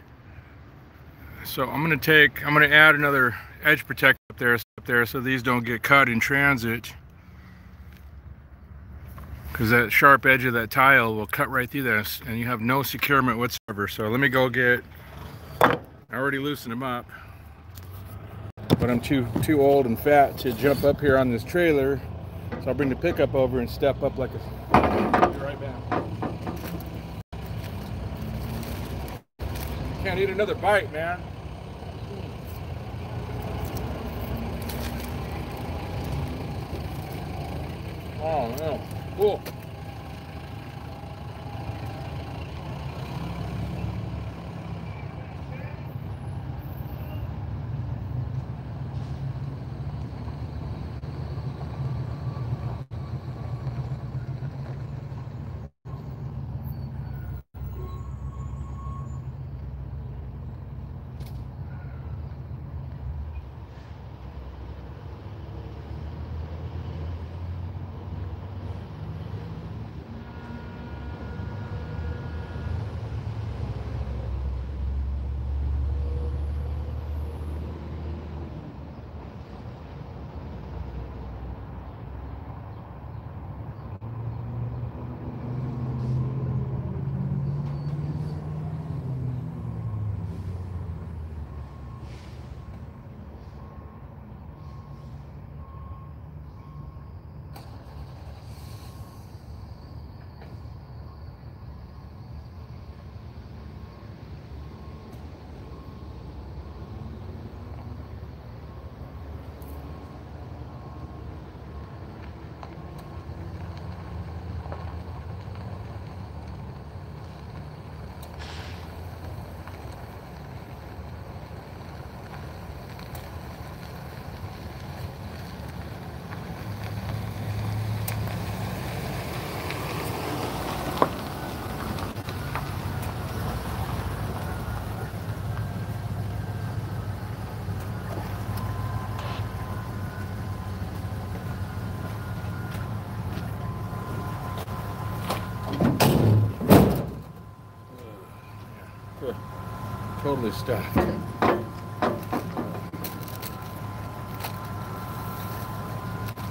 So I'm gonna take, I'm gonna add another edge protector there, up there so these don't get cut in transit. Because that sharp edge of that tile will cut right through this and you have no securement whatsoever. So let me go get, I already loosened them up. But I'm too too old and fat to jump up here on this trailer. So I'll bring the pickup over and step up like a, right back. Can't eat another bite, man. Oh no. Cool.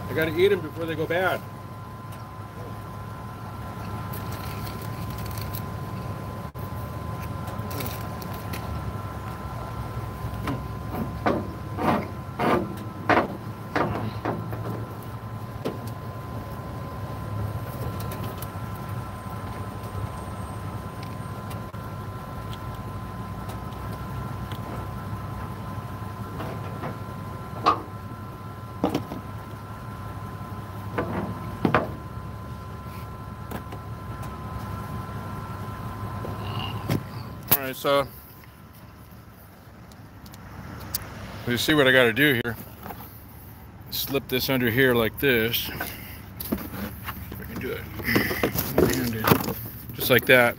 I gotta eat them before they go bad. All right, so you see what I got to do here. Slip this under here like this. I can do it. Just like that.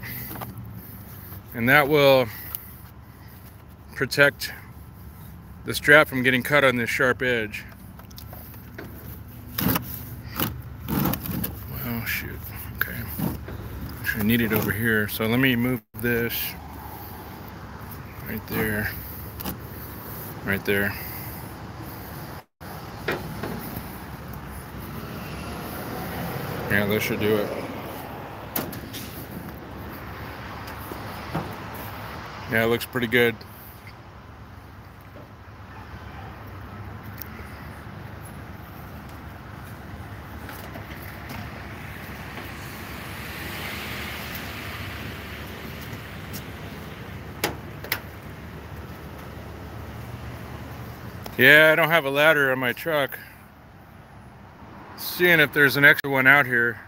And that will protect the strap from getting cut on this sharp edge. Oh shoot, okay. I need it over here. So let me move this right there. Right there. Yeah this should do it. Yeah it looks pretty good Yeah, I don't have a ladder on my truck. Seeing if there's an extra one out here.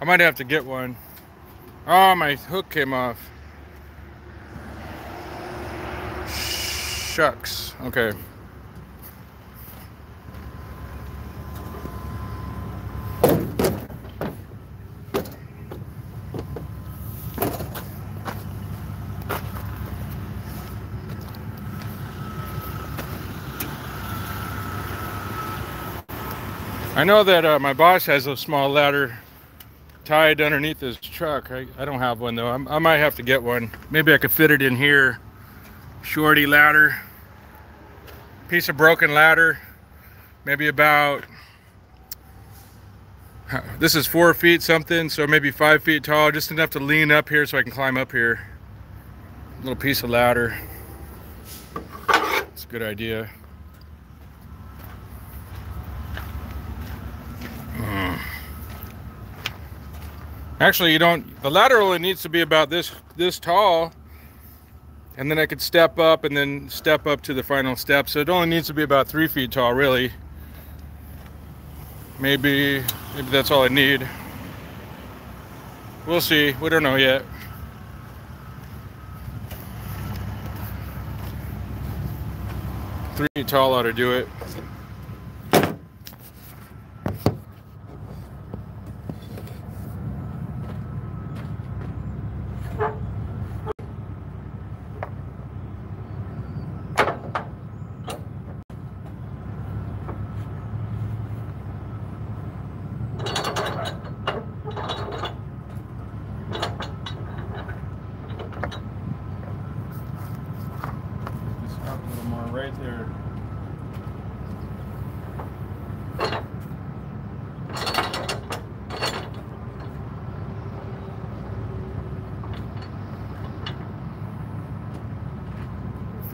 I might have to get one. Oh, my hook came off. Shucks. Okay. I know that uh, my boss has a small ladder tied underneath his truck. I, I don't have one though. I'm, I might have to get one. Maybe I could fit it in here. Shorty ladder. Piece of broken ladder. Maybe about, this is four feet something, so maybe five feet tall. Just enough to lean up here so I can climb up here. Little piece of ladder. It's a good idea. Actually, you don't, the ladder only needs to be about this, this tall. And then I could step up and then step up to the final step. So it only needs to be about three feet tall, really. Maybe, maybe that's all I need. We'll see, we don't know yet. Three feet tall ought to do it.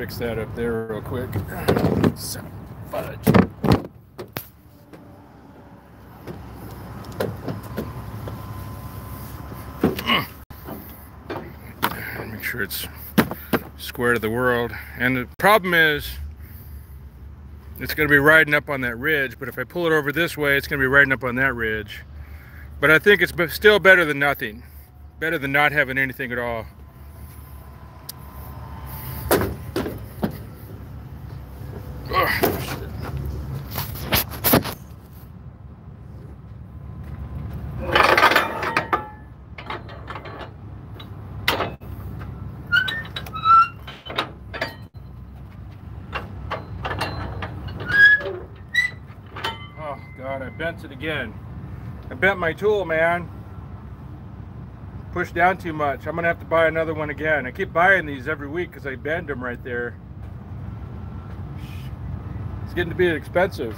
fix that up there real quick. Fudge. Make sure it's square to the world. And the problem is, it's going to be riding up on that ridge, but if I pull it over this way, it's going to be riding up on that ridge. But I think it's still better than nothing. Better than not having anything at all. bent it again. I bent my tool, man. Pushed down too much. I'm gonna have to buy another one again. I keep buying these every week because I bend them right there. It's getting to be expensive.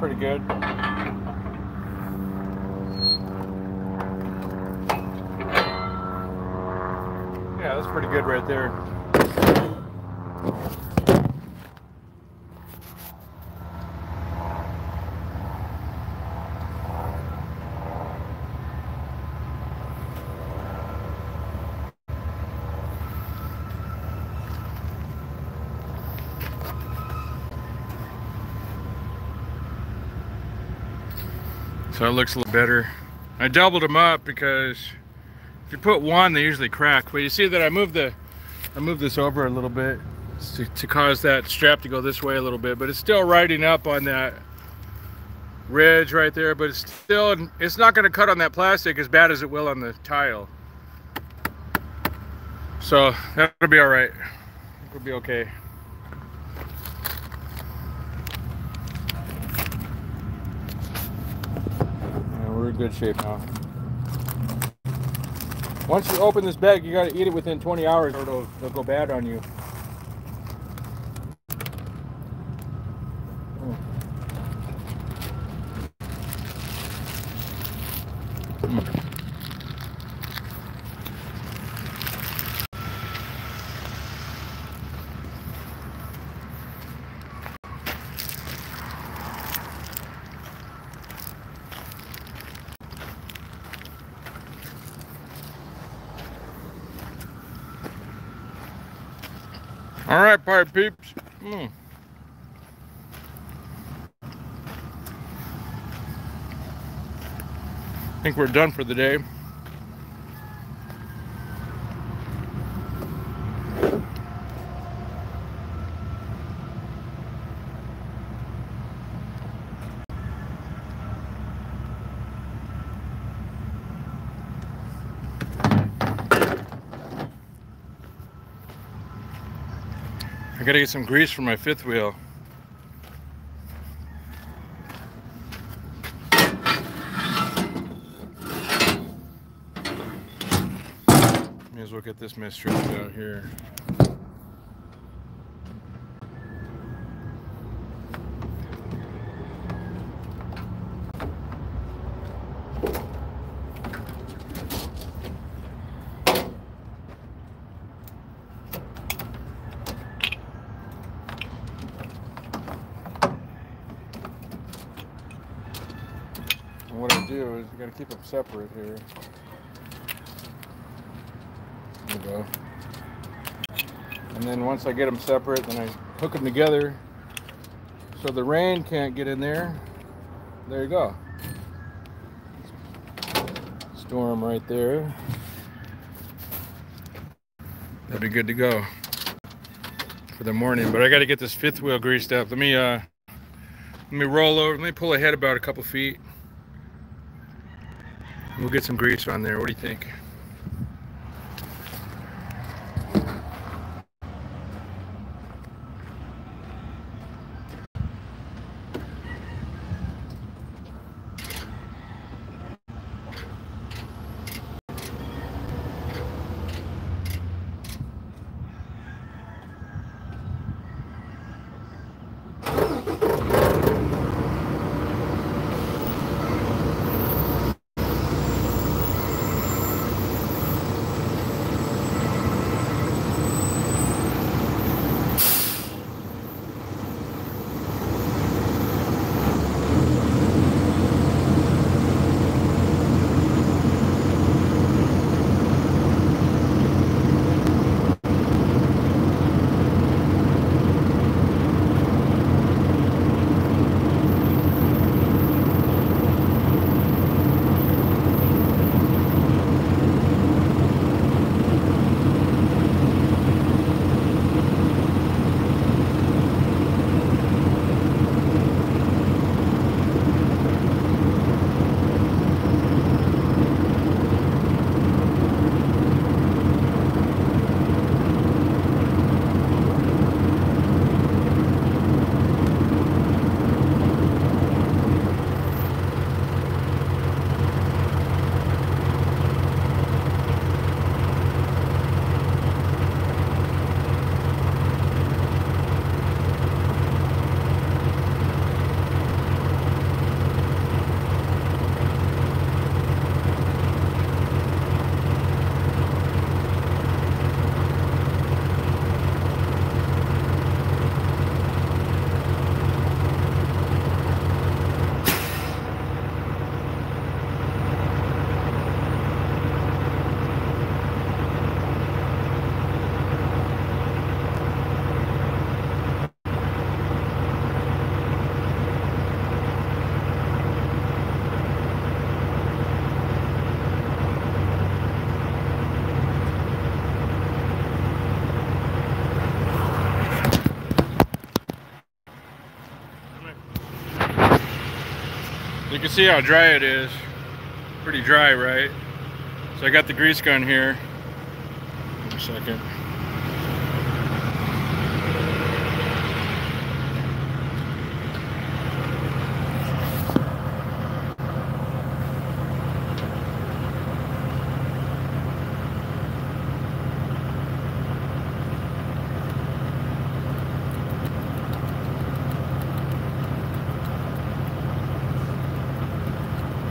pretty good. That's pretty good right there. So it looks a little better. I doubled them up because if you put one, they usually crack. But you see that I moved the, I moved this over a little bit to, to cause that strap to go this way a little bit, but it's still riding up on that ridge right there, but it's still, it's not gonna cut on that plastic as bad as it will on the tile. So that'll be all right. It'll be okay. Yeah, we're in good shape now. Once you open this bag, you gotta eat it within 20 hours or it'll, it'll go bad on you. Mm. All right, peeps. Mm. I think we're done for the day. Gotta get some grease for my fifth wheel. May as well get this straightened out here. And what I do is you gotta keep them separate here. There we go. And then once I get them separate, then I hook them together so the rain can't get in there. There you go. Store them right there. That'd be good to go for the morning. But I got to get this fifth wheel greased up. Let me uh, let me roll over. Let me pull ahead about a couple feet. We'll get some grease on there. What do you think? Can see how dry it is. Pretty dry, right? So I got the grease gun here. Wait a second.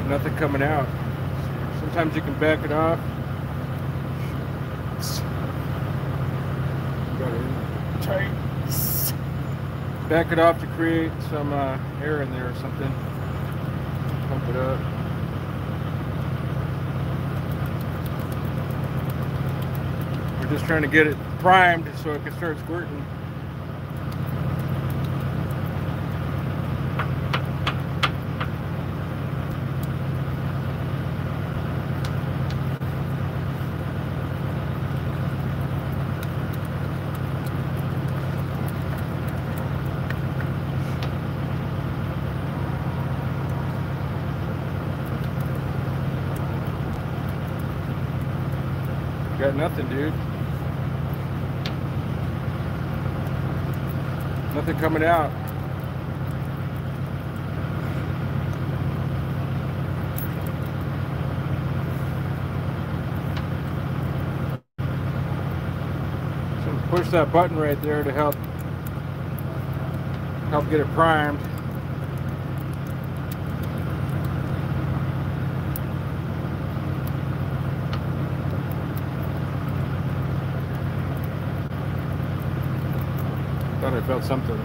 nothing coming out. Sometimes you can back it off. Tight. Back it off to create some uh, air in there or something. Pump it up. We're just trying to get it primed so it can start squirting. Got nothing, dude. Nothing coming out. Push that button right there to help help get it primed. Thought I felt something.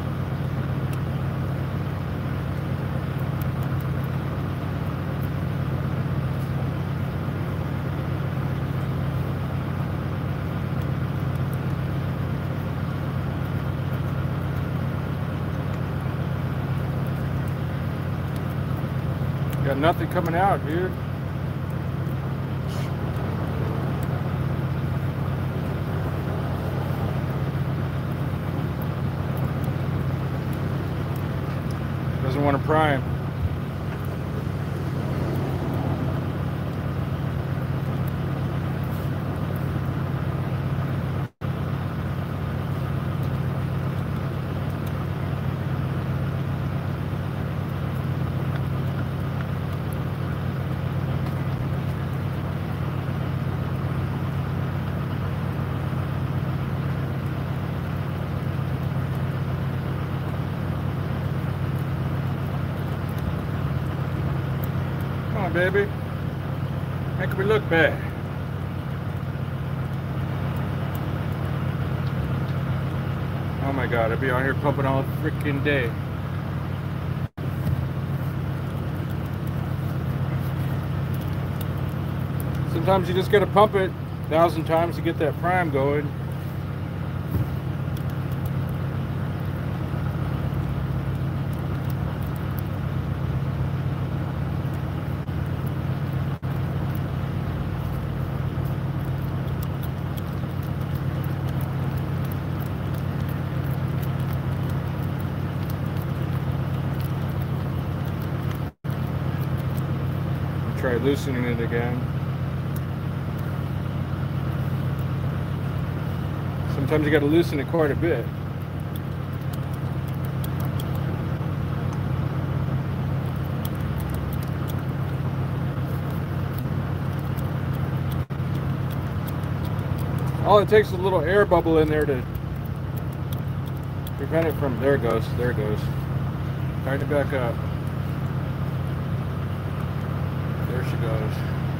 Got nothing coming out, dude. Doesn't want to prime. Come on, baby. Make me look bad. Oh my god, I'd be out here pumping all freaking day. Sometimes you just gotta pump it a thousand times to get that prime going. Try loosening it again. Sometimes you gotta loosen it quite a bit. All it takes is a little air bubble in there to prevent it from, there it goes, there it goes. Tighten it back up. There she goes.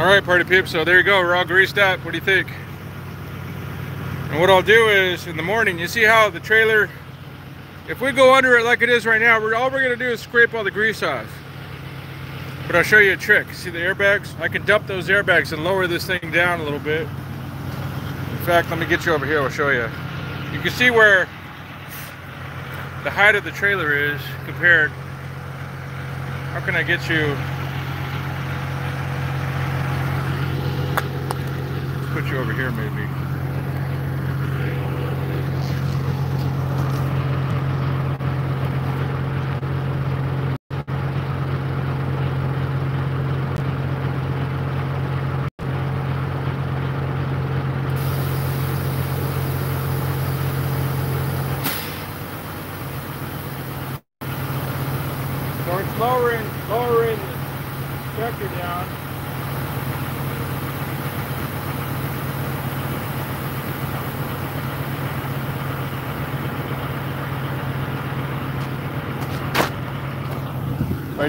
All right, party peeps. So there you go. We're all greased up. What do you think? And what I'll do is in the morning, you see how the trailer, if we go under it like it is right now, we're, all we're gonna do is scrape all the grease off. But I'll show you a trick. See the airbags? I can dump those airbags and lower this thing down a little bit. In fact, let me get you over here, I'll show you. You can see where the height of the trailer is compared. How can I get you you over here maybe.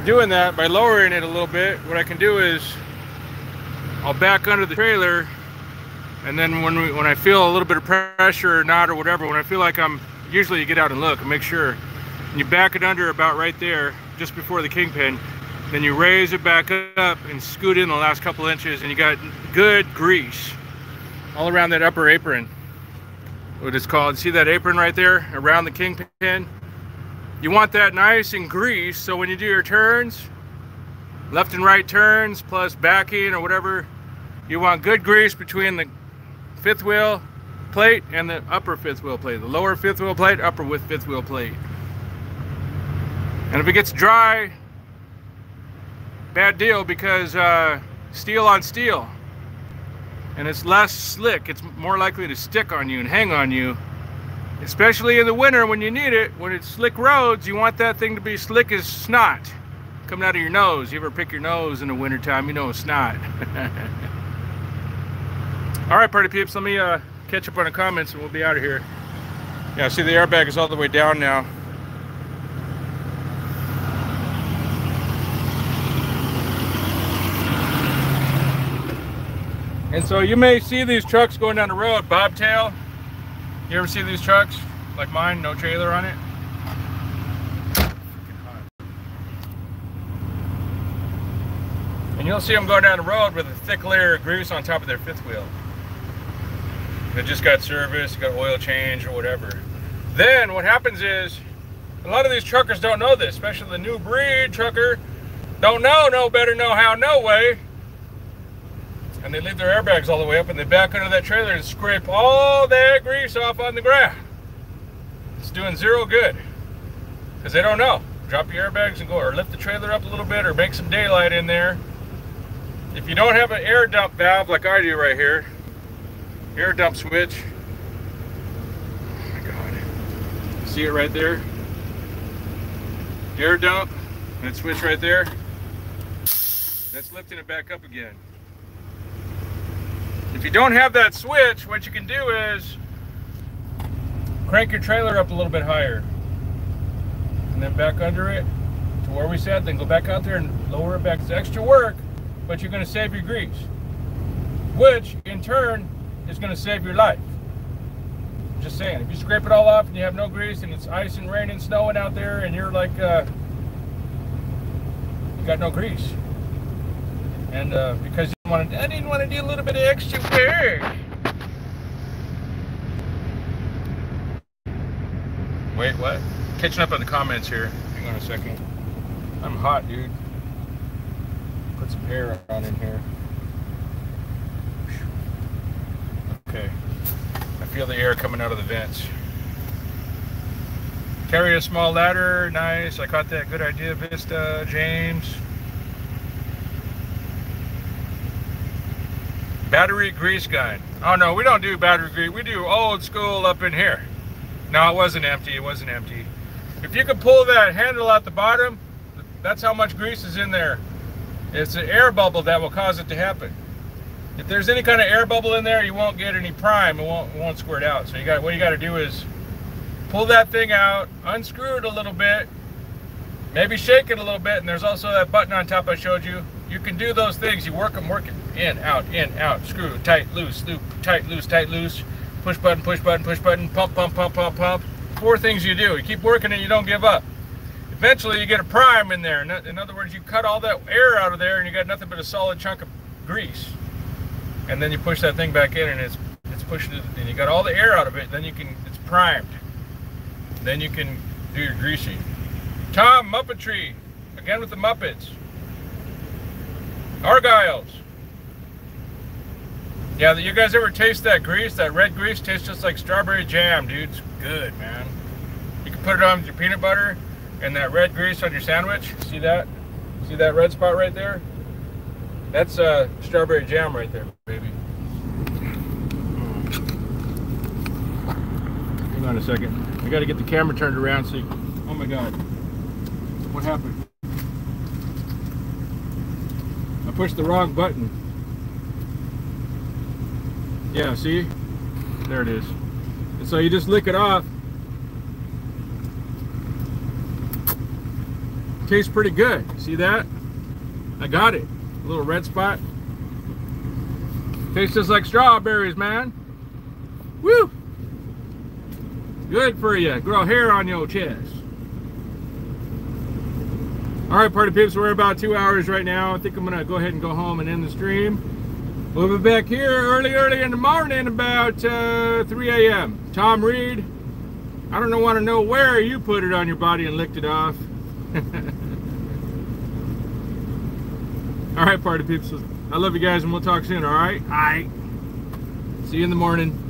Doing that, by lowering it a little bit, what I can do is I'll back under the trailer and then when we, when I feel a little bit of pressure or not or whatever, when I feel like I'm, usually you get out and look and make sure, and you back it under about right there, just before the kingpin, then you raise it back up and scoot in the last couple inches and you got good grease all around that upper apron, what it's called. See that apron right there around the kingpin? You want that nice and greased so when you do your turns, left and right turns plus backing or whatever, you want good grease between the fifth wheel plate and the upper fifth wheel plate. The lower fifth wheel plate, upper with fifth wheel plate. And if it gets dry, bad deal because uh, steel on steel. And it's less slick. It's more likely to stick on you and hang on you. Especially in the winter when you need it. When it's slick roads, you want that thing to be slick as snot. Coming out of your nose. You ever pick your nose in the wintertime, you know it's snot. All right, party peeps, let me uh, catch up on the comments and we'll be out of here. Yeah, see the airbag is all the way down now. And so you may see these trucks going down the road, bobtail. You ever see these trucks? Like mine, no trailer on it? And you'll see them going down the road with a thick layer of grease on top of their fifth wheel. They just got service, got oil change or whatever. Then what happens is, a lot of these truckers don't know this, especially the new breed trucker. Don't know, no better know how, no way. And they leave their airbags all the way up and they back under that trailer and scrape all that grease off on the ground. It's doing zero good. Because they don't know. Drop your airbags and go, or lift the trailer up a little bit or make some daylight in there. If you don't have an air dump valve like I do right here, air dump switch. Oh my God. See it right there? Air dump, that switch right there. That's lifting it back up again. If you don't have that switch, what you can do is crank your trailer up a little bit higher. And then back under it to where we said, then go back out there and lower it back. It's extra work, but you're gonna save your grease. Which in turn is gonna save your life. Just saying, if you scrape it all off and you have no grease and it's ice and rain and snowing out there and you're like, uh, you got no grease. And uh, because wanted, I didn't want to do a little bit of extra work. Wait, what? Catching up on the comments here. Hang on a second. I'm hot, dude. Put some air on in here. Okay. I feel the air coming out of the vents. Carry a small ladder. Nice. I caught that. Good idea, Vista, James. Battery grease gun. Oh no, we don't do battery grease. We do old school up in here. No, it wasn't empty. It wasn't empty. If you can pull that handle out the bottom, that's how much grease is in there. It's an air bubble that will cause it to happen. If there's any kind of air bubble in there, you won't get any prime. It won't, it won't squirt out. So you got what you got to do is pull that thing out, unscrew it a little bit, maybe shake it a little bit, and there's also that button on top I showed you. You can do those things. You work them, work it in, out, in, out, screw, tight, loose, loop, tight, loose, tight, loose, push button, push button, push button, pump, pump, pump, pump, pump. Four things you do. You keep working and you don't give up. Eventually you get a prime in there. In other words, you cut all that air out of there and you got nothing but a solid chunk of grease. And then you push that thing back in and it's it's pushing it and you got all the air out of it, then you can it's primed. Then you can do your greasing. Tom Muppetry, again with the Muppets. Argyles. Yeah, you guys ever taste that grease? That red grease tastes just like strawberry jam, dude. It's good, man. You can put it on your peanut butter and that red grease on your sandwich. See that? See that red spot right there? That's uh, strawberry jam right there, baby. Hang on a second. I got to get the camera turned around so you... Oh my God. What happened? I pushed the wrong button. Yeah, see? There it is. And so you just lick it off. Tastes pretty good. See that? I got it. A little red spot. Tastes just like strawberries, man. Woo! Good for you. Grow hair on your chest. All right, party peeps, we're about two hours right now. I think I'm gonna go ahead and go home and end the stream. We'll be back here early, early in the morning about uh, 3 a.m. Tom Reed, I don't know, want to know where you put it on your body and licked it off. all right, party peeps. I love you guys, and we'll talk soon, all right? All right. See you in the morning.